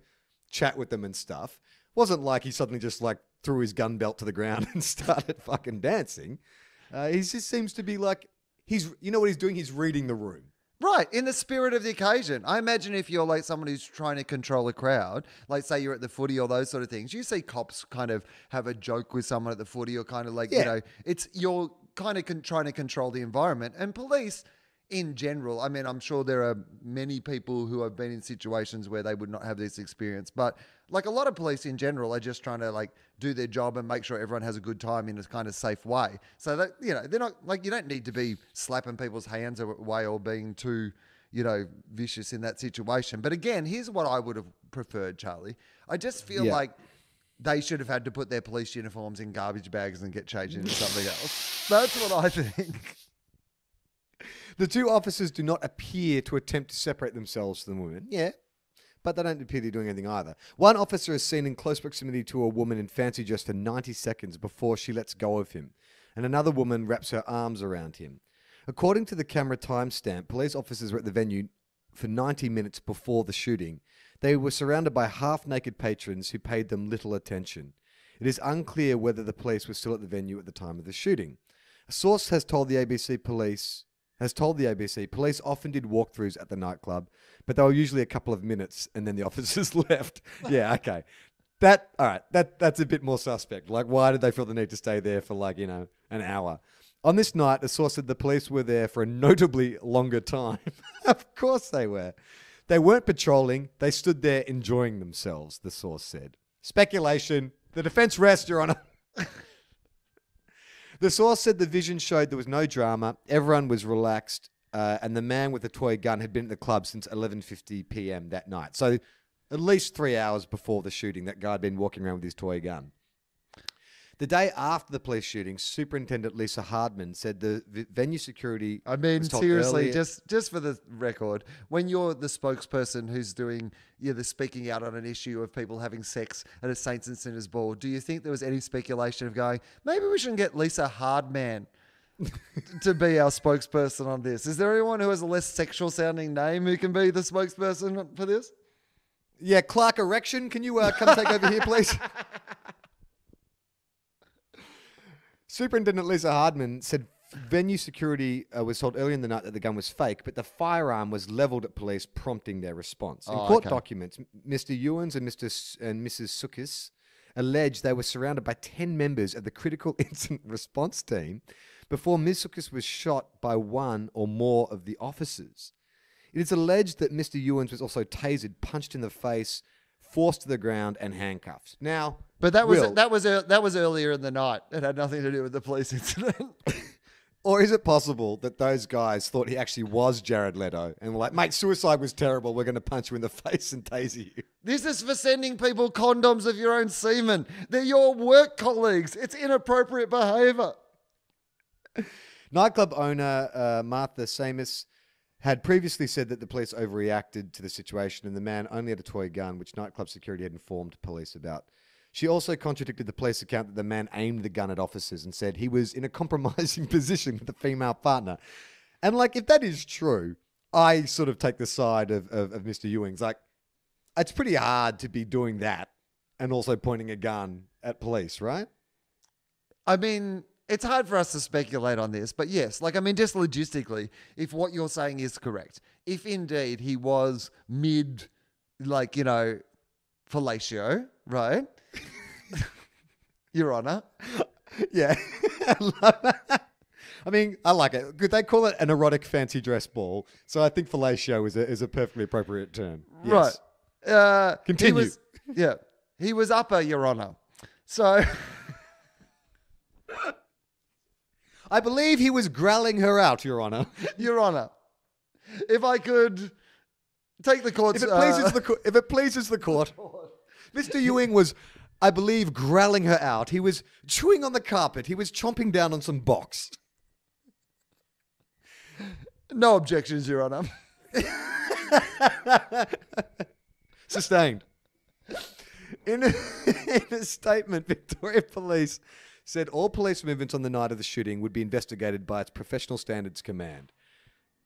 chat with them and stuff. Wasn't like he suddenly just like threw his gun belt to the ground and started fucking dancing. Uh, he just seems to be like he's you know what he's doing. He's reading the room. Right, in the spirit of the occasion. I imagine if you're like someone who's trying to control a crowd, like say you're at the footy or those sort of things, you see cops kind of have a joke with someone at the footy or kind of like, you know, it's you're kind of con- trying to control the environment. And police in general, I mean, I'm sure there are many people who have been in situations where they would not have this experience, but like a lot of police in general are just trying to like do their job and make sure everyone has a good time in a kind of safe way. So that you know, they're not like you don't need to be slapping people's hands away or being too, you know, vicious in that situation. But again, here's what I would have preferred, Charlie. I just feel Yeah. like they should have had to put their police uniforms in garbage bags and get changed into something else. That's what I think. The two officers do not appear to attempt to separate themselves from the women. Yeah. But they don't appear to be doing anything either. One officer is seen in close proximity to a woman in fancy dress for 90 seconds before she lets go of him, and another woman wraps her arms around him. According to the camera timestamp, police officers were at the venue for 90 minutes before the shooting. They were surrounded by half naked patrons who paid them little attention. It is unclear whether the police were still at the venue at the time of the shooting. A source has told the ABC police has told the ABC police often did walkthroughs at the nightclub, but they were usually a couple of minutes and then the officers left. Yeah, okay. That all right, that that's a bit more suspect. Like why did they feel the need to stay there for like, you know, an hour? On this night, a source said the police were there for a notably longer time. of course they were. They weren't patrolling, they stood there enjoying themselves, the source said. Speculation. The defense rests, Your Honor. The source said the vision showed there was no drama, everyone was relaxed, uh, and the man with the toy gun had been at the club since 11:50 p.m. that night. So, at least three hours before the shooting, that guy had been walking around with his toy gun. The day after the police shooting, Superintendent Lisa Hardman said the v- venue security. I mean, seriously, earlier- just just for the record, when you're the spokesperson who's doing, you're the speaking out on an issue of people having sex at a Saints and Sinners ball, do you think there was any speculation of going, maybe we shouldn't get Lisa Hardman to be our spokesperson on this? Is there anyone who has a less sexual sounding name who can be the spokesperson for this? Yeah, Clark Erection, can you uh, come take over here, please? Superintendent Lisa Hardman said venue security uh, was told earlier in the night that the gun was fake, but the firearm was leveled at police, prompting their response. In Oh, court okay. documents, M- Mr. Ewens and Mr. S- and Mrs. Sukis alleged they were surrounded by 10 members of the critical incident response team before Ms. Sukis was shot by one or more of the officers. It is alleged that Mr. Ewens was also tasered, punched in the face, forced to the ground, and handcuffed. Now, But that was Wil, that was that was earlier in the night. It had nothing to do with the police incident. or is it possible that those guys thought he actually was Jared Leto and were like, mate, suicide was terrible. We're going to punch you in the face and taser you. This is for sending people condoms of your own semen. They're your work colleagues. It's inappropriate behavior. Nightclub owner uh, Martha Samus had previously said that the police overreacted to the situation and the man only had a toy gun, which nightclub security had informed police about. She also contradicted the police account that the man aimed the gun at officers and said he was in a compromising position with a female partner. And, like, if that is true, I sort of take the side of, of, of Mr. Ewing's. Like, it's pretty hard to be doing that and also pointing a gun at police, right? I mean, it's hard for us to speculate on this, but yes, like I mean, just logistically, if what you're saying is correct, if indeed he was mid, like you know, fellatio, right? Your Honor. Yeah. I love that. I mean, I like it. Good. They call it an erotic fancy dress ball. So I think fellatio is a, is a perfectly appropriate term. Yes. Right. Uh, He Continue. was, yeah. He was upper, Your Honor. So, I believe he was growling her out, Your Honor. Your Honor, if I could take the court's. If it uh, pleases the co- if it pleases the court, Mr. Ewing was, I believe, growling her out. He was chewing on the carpet. He was chomping down on some box. no objections, Your Honor. Sustained. In a, in a statement, Victoria Police said all police movements on the night of the shooting would be investigated by its Professional Standards Command.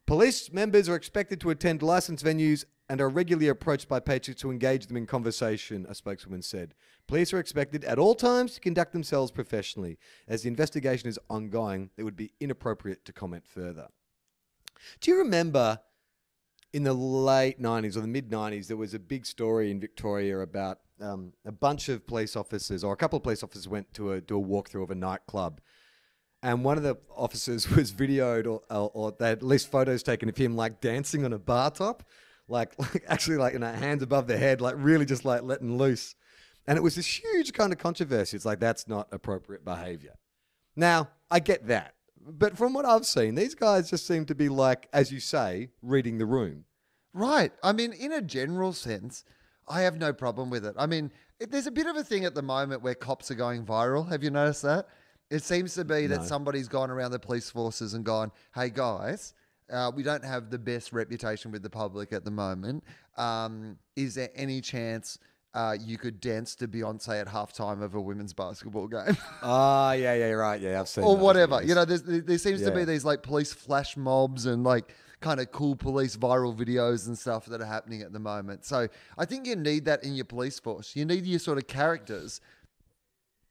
Police members are expected to attend licensed venues and are regularly approached by patrons to engage them in conversation, a spokeswoman said. Police are expected at all times to conduct themselves professionally. As the investigation is ongoing, it would be inappropriate to comment further. Do you remember in the late 90s or the mid 90s, there was a big story in Victoria about um, a bunch of police officers, or a couple of police officers, went to a, do a walkthrough of a nightclub. And one of the officers was videoed, or, or, or they had at least photos taken of him like dancing on a bar top, like, like actually like in a hands above the head, like really just like letting loose. And it was this huge kind of controversy. It's like, that's not appropriate behavior. Now, I get that. But from what I've seen, these guys just seem to be like, as you say, reading the room. Right. I mean, in a general sense, I have no problem with it. I mean, it, there's a bit of a thing at the moment where cops are going viral. Have you noticed that? It seems to be that No. somebody's gone around the police forces and gone, hey, guys, uh, we don't have the best reputation with the public at the moment. Um, is there any chance uh, you could dance to Beyonce at halftime of a women's basketball game? Ah, yeah, yeah, right. Yeah, I've seen or those whatever. You know, there's, there there seems to be these like police flash mobs and like kind of cool police viral videos and stuff that are happening at the moment. So I think you need that in your police force. You need your sort of characters.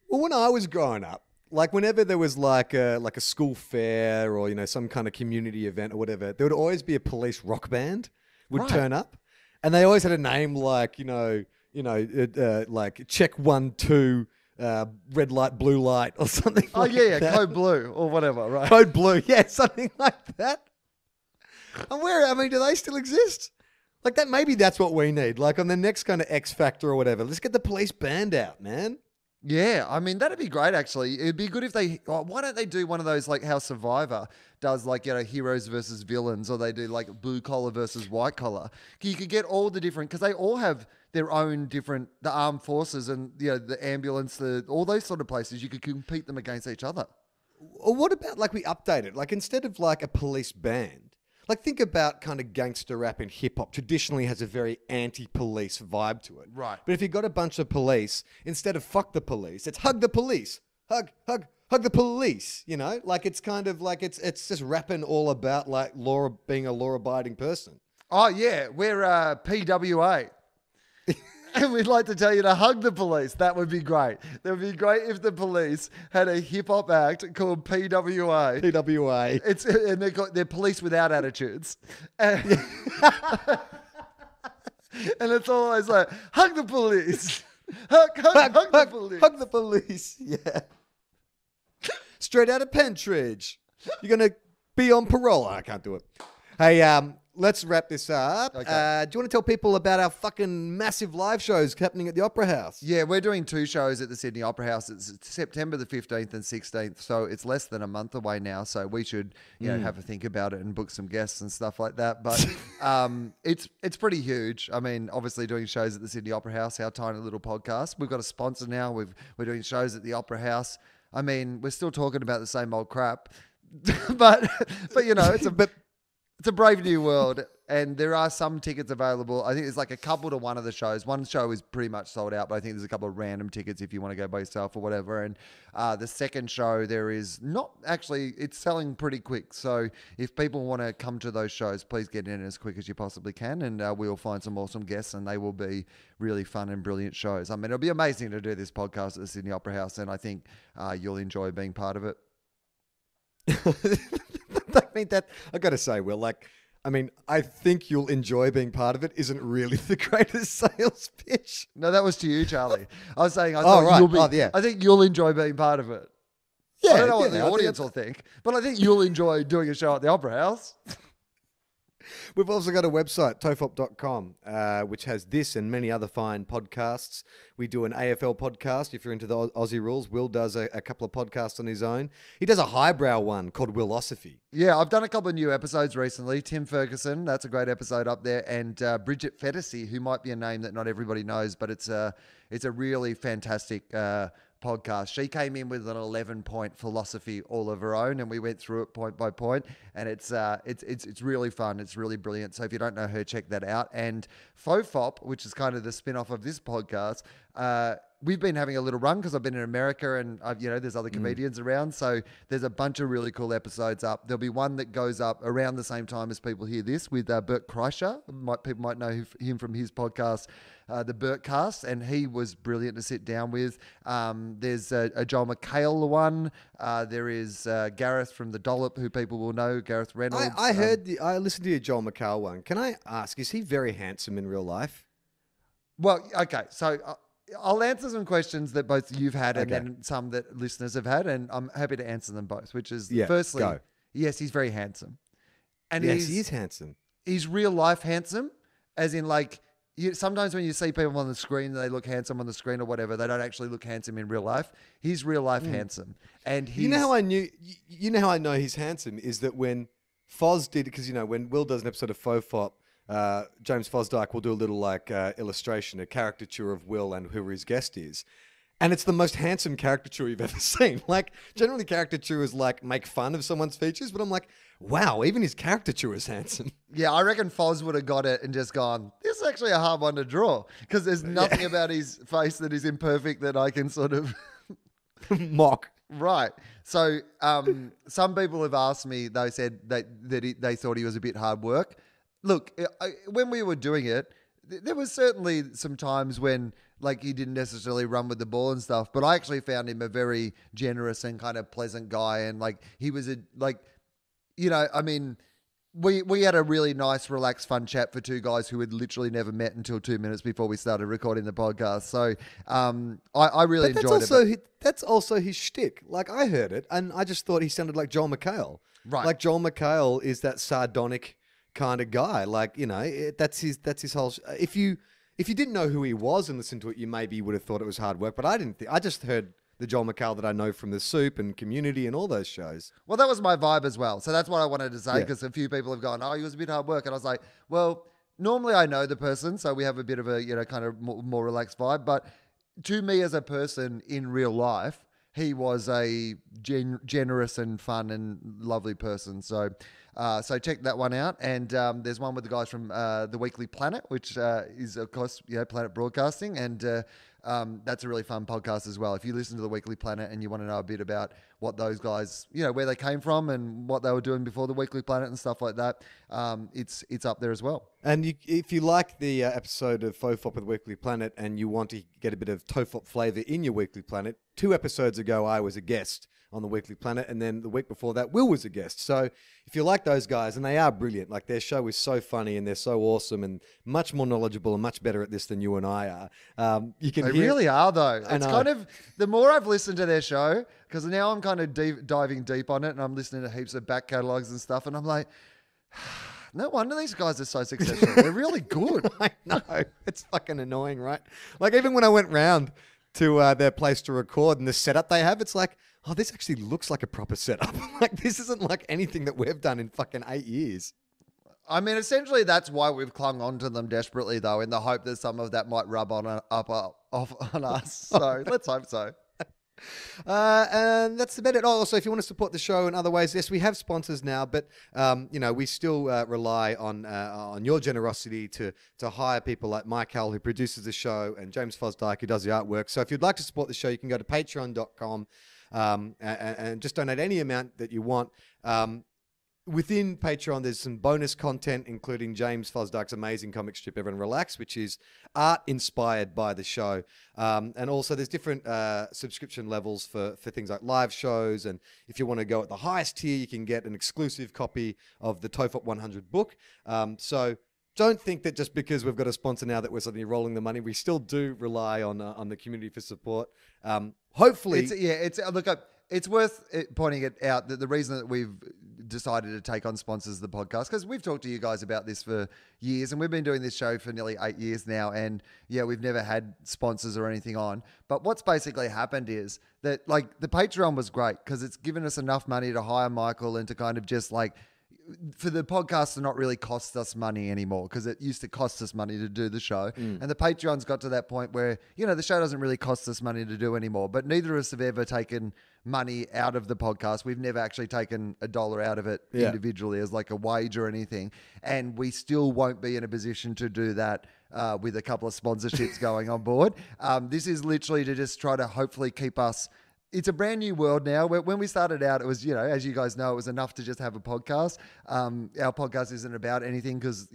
Well, when I was growing up, like whenever there was like a like a school fair or you know some kind of community event or whatever, there would always be a police rock band would Right. turn up, and they always had a name like you know you know uh, like check one two uh, red light blue light or something. Oh like yeah, yeah, that. code blue or whatever, right? Code blue, yeah, something like that. And where I mean, do they still exist? Like that? Maybe that's what we need. Like on the next kind of X Factor or whatever. Let's get the police band out, man. Yeah, I mean that'd be great. Actually, it'd be good if they. oh, Why don't they do one of those like how Survivor does, like you know, heroes versus villains, or they do like blue collar versus white collar. You could get all the different because they all have their own different the armed forces and you know the ambulance, the all those sort of places. You could compete them against each other. Or what about like we update it? Like instead of like a police band, like think about kind of gangster rap and hip hop traditionally has a very anti-police vibe to it. Right. But if you've got a bunch of police, instead of fuck the police, it's hug the police. Hug, hug, hug the police. You know? Like it's kind of like it's it's just rapping all about like law being a law abiding person. Oh yeah, we're uh, PWA. and we'd like to tell you to hug the police. That would be great. That would be great if the police had a hip hop act called PWA. PWA. It's and they got they're police without attitudes. And, and it's always like hug the police. Hug, hug, hug, the police. Hug the police. Yeah. Straight out of Pentridge. You're gonna be on parole. I can't do it. Hey, um, let's wrap this up. Okay. Uh, do you want to tell people about our fucking massive live shows happening at the Opera House? Yeah, we're doing two shows at the Sydney Opera House. It's September the 15th and 16th, so it's less than a month away now. So we should, you know, have a think about it and book some guests and stuff like that. But um, it's it's pretty huge. I mean, obviously doing shows at the Sydney Opera House, our tiny little podcast. We've got a sponsor now. We've we're doing shows at the Opera House. I mean, we're still talking about the same old crap, but but you know, it's a But it's a brave new world, and there are some tickets available. I think there's like a couple to one of the shows. One show is pretty much sold out, but I think there's a couple of random tickets if you want to go by yourself or whatever. And uh, the second show, there is not actually, it's selling pretty quick. So if people want to come to those shows, please get in as quick as you possibly can, and uh, we'll find some awesome guests, and they will be really fun and brilliant shows. I mean, it'll be amazing to do this podcast at the Sydney Opera House, and I think uh, you'll enjoy being part of it. I mean that I gotta say, Wil, like I mean, I think you'll enjoy being part of it isn't really the greatest sales pitch. No, that was to you, Charlie. I was saying, I Oh, thought right. you'll be. Oh, yeah. I think you'll enjoy being part of it. Yeah, I don't know what the I think audience will think, but I think you'll enjoy doing a show at the Opera House. We've also got a website, tofop.com, uh, which has this and many other fine podcasts. We do an AFL podcast if you're into the Aussie rules. Wil does a, a couple of podcasts on his own. He does a highbrow one called Wilosophy. Yeah, I've done a couple of new episodes recently. Tim Ferguson, that's a great episode up there, and uh, Bridget Fetisi, who might be a name that not everybody knows, but it's a it's a really fantastic uh, podcast. She came in with an eleven point philosophy all of her own, and we went through it point by point. point, and it's uh, it's it's it's really fun. It's really brilliant. So if you don't know her, check that out. And Fofop, which is kind of the spin off of this podcast. Uh, we've been having a little run because I've been in America and I've, you know there's other comedians around, so there's a bunch of really cool episodes up. There'll be one that goes up around the same time as people hear this with uh, Bert Kreischer. Might people might know him from his podcast, uh, the Bert Cast, and he was brilliant to sit down with. Um, there's a, a Joel McHale one. Uh, there is uh, Gareth from the Dollop, who people will know, Gareth Reynolds. I Um, heard, the, I listened to your Joel McHale one. Can I ask, is he very handsome in real life? Well, okay, so uh, I'll answer some questions that both you've had and Okay. then some that listeners have had, and I'm happy to answer them both. Which is, Yeah, firstly, go. yes, he's very handsome, and yes, he's he is handsome. he's real life handsome, as in like. You, sometimes when you see people on the screen, they look handsome on the screen or whatever. They don't actually look handsome in real life. He's real life handsome, and he's Hmm. You know how I knew? y- You know how I know he's handsome is that when Foz did because you know when Wil does an episode of Fofop, uh, James Fosdyke will do a little like uh, illustration, a caricature of Wil and who his guest is. And it's the most handsome caricature you've ever seen. Like generally, caricature is like make fun of someone's features, but I'm like, wow, even his caricature is handsome. Yeah, I reckon Foz would have got it and just gone, this is actually a hard one to draw because there's nothing about his face that is imperfect that I can sort of. Mock. right. So um, some people have asked me, they said that, that he, they thought he was a bit hard work. Look, I, when we were doing it, th- there was certainly some times when like he didn't necessarily run with the ball and stuff, but I actually found him a very generous and kind of pleasant guy. And like he was a, like, you know, I mean, we we had a really nice, relaxed, fun chat for two guys who had literally never met until two minutes before we started recording the podcast. So um, I, I really But that's enjoyed also it. hi- that's also his shtick. Like I heard it, and I just thought he sounded like Joel McHale. Right. Like Joel McHale is that sardonic kind of guy. Like you know, it, that's his that's his whole. sh- uh, If you if you didn't know who he was and listened to it, you maybe would have thought it was hard work. But I didn't. Th- I just heard the Joel McHale that I know from the Soup and Community and all those shows. Well, that was my vibe as well. So that's what I wanted to say Yeah. because a few people have gone, "Oh, he was a bit hard work," and I was like, "Well, normally I know the person, so we have a bit of a you know kind of more, more relaxed vibe." But to me, as a person in real life, he was a gen- generous and fun and lovely person. So. Uh, so check that one out, and um, there's one with the guys from uh, the Weekly Planet, which uh, is of course you know Planet Broadcasting, and uh, um, that's a really fun podcast as well. If you listen to the Weekly Planet and you want to know a bit about what those guys, you know, where they came from and what they were doing before the Weekly Planet and stuff like that, um, it's it's up there as well. And you, if you like the uh, episode of Fofop with Weekly Planet and you want to get a bit of Tofop flavor in your Weekly Planet, two episodes ago I was a guest on the Weekly Planet, and then the week before that Wil was a guest. So if you like those guys, and they are brilliant, like their show is so funny and they're so awesome and much more knowledgeable and much better at this than you and I are. Um, you can They hear, really are, though. I It's know. kind of the more I've listened to their show, because now I'm kind of deep, diving deep on it, and I'm listening to heaps of back catalogs and stuff, and I'm like, no wonder these guys are so successful. They're really good. I know. It's fucking annoying, right? Like, even when I went round to uh, their place to record and the setup they have, it's like, oh, this actually looks like a proper setup. like, this isn't like anything that we've done in fucking eight years. I mean, essentially, that's why we've clung on to them desperately, though, in the hope that some of that might rub on up, up off on us. So let's hope so. Uh, and that's about it. Oh, also, if you want to support the show in other ways, yes, we have sponsors now, but um, you know we still uh, rely on uh, on your generosity to to hire people like Mike Howell, who produces the show, and James Fosdyke, who does the artwork. So if you'd like to support the show, you can go to Patreon.com um, and, and just donate any amount that you want. Um, within Patreon, there's some bonus content, including James Fosdyke's amazing comic strip, Everyone Relax, which is art inspired by the show. Um, and also, there's different uh, subscription levels for, for things like live shows. And if you want to go at the highest tier, you can get an exclusive copy of the Tofop 100 book. Um, so, don't think that just because we've got a sponsor now that we're suddenly rolling the money. We still do rely on uh, on the community for support. Um, hopefully, It's, yeah, it's uh, look. uh, It's worth it, pointing it out that the reason that we've decided to take on sponsors of the podcast because we've talked to you guys about this for years and we've been doing this show for nearly eight years now and yeah we've never had sponsors or anything on but what's basically happened is that like the patreon was great because it's given us enough money to hire michael and to kind of just like for the podcast to not really cost us money anymore because it used to cost us money to do the show. And the Patreon's got to that point where, you know, the show doesn't really cost us money to do anymore. But neither of us have ever taken money out of the podcast. We've never actually taken a dollar out of it Yeah. individually as like a wage or anything. And we still won't be in a position to do that. Uh, with a couple of sponsorships going on board. Um, this is literally to just try to hopefully keep us it's a brand new world now. When when we started out, it was, you know, as you guys know, it was enough to just have a podcast. Um, our podcast isn't about anything because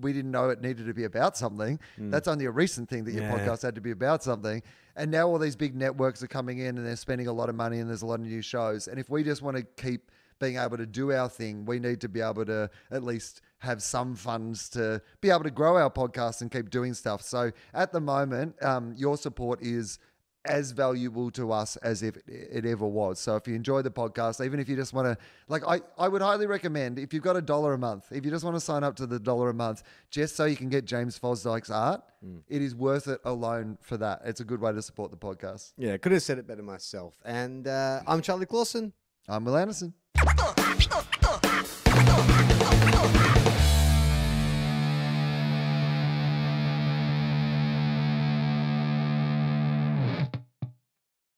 we didn't know it needed to be about something. That's only a recent thing that your Yeah. podcast had to be about something. And now all these big networks are coming in and they're spending a lot of money and there's a lot of new shows. And if we just want to keep being able to do our thing, we need to be able to at least have some funds to be able to grow our podcast and keep doing stuff. So at the moment, um, your support is as valuable to us as if it ever was. So if you enjoy the podcast, even if you just want to, like, I, I would highly recommend if you've got a dollar a month, if you just want to sign up to the dollar a month, just so you can get James Fosdyke's art, it is worth it alone for that. It's a good way to support the podcast. yeah, could have said it better myself. And uh, I'm Charlie Clausen. I'm Wil Anderson.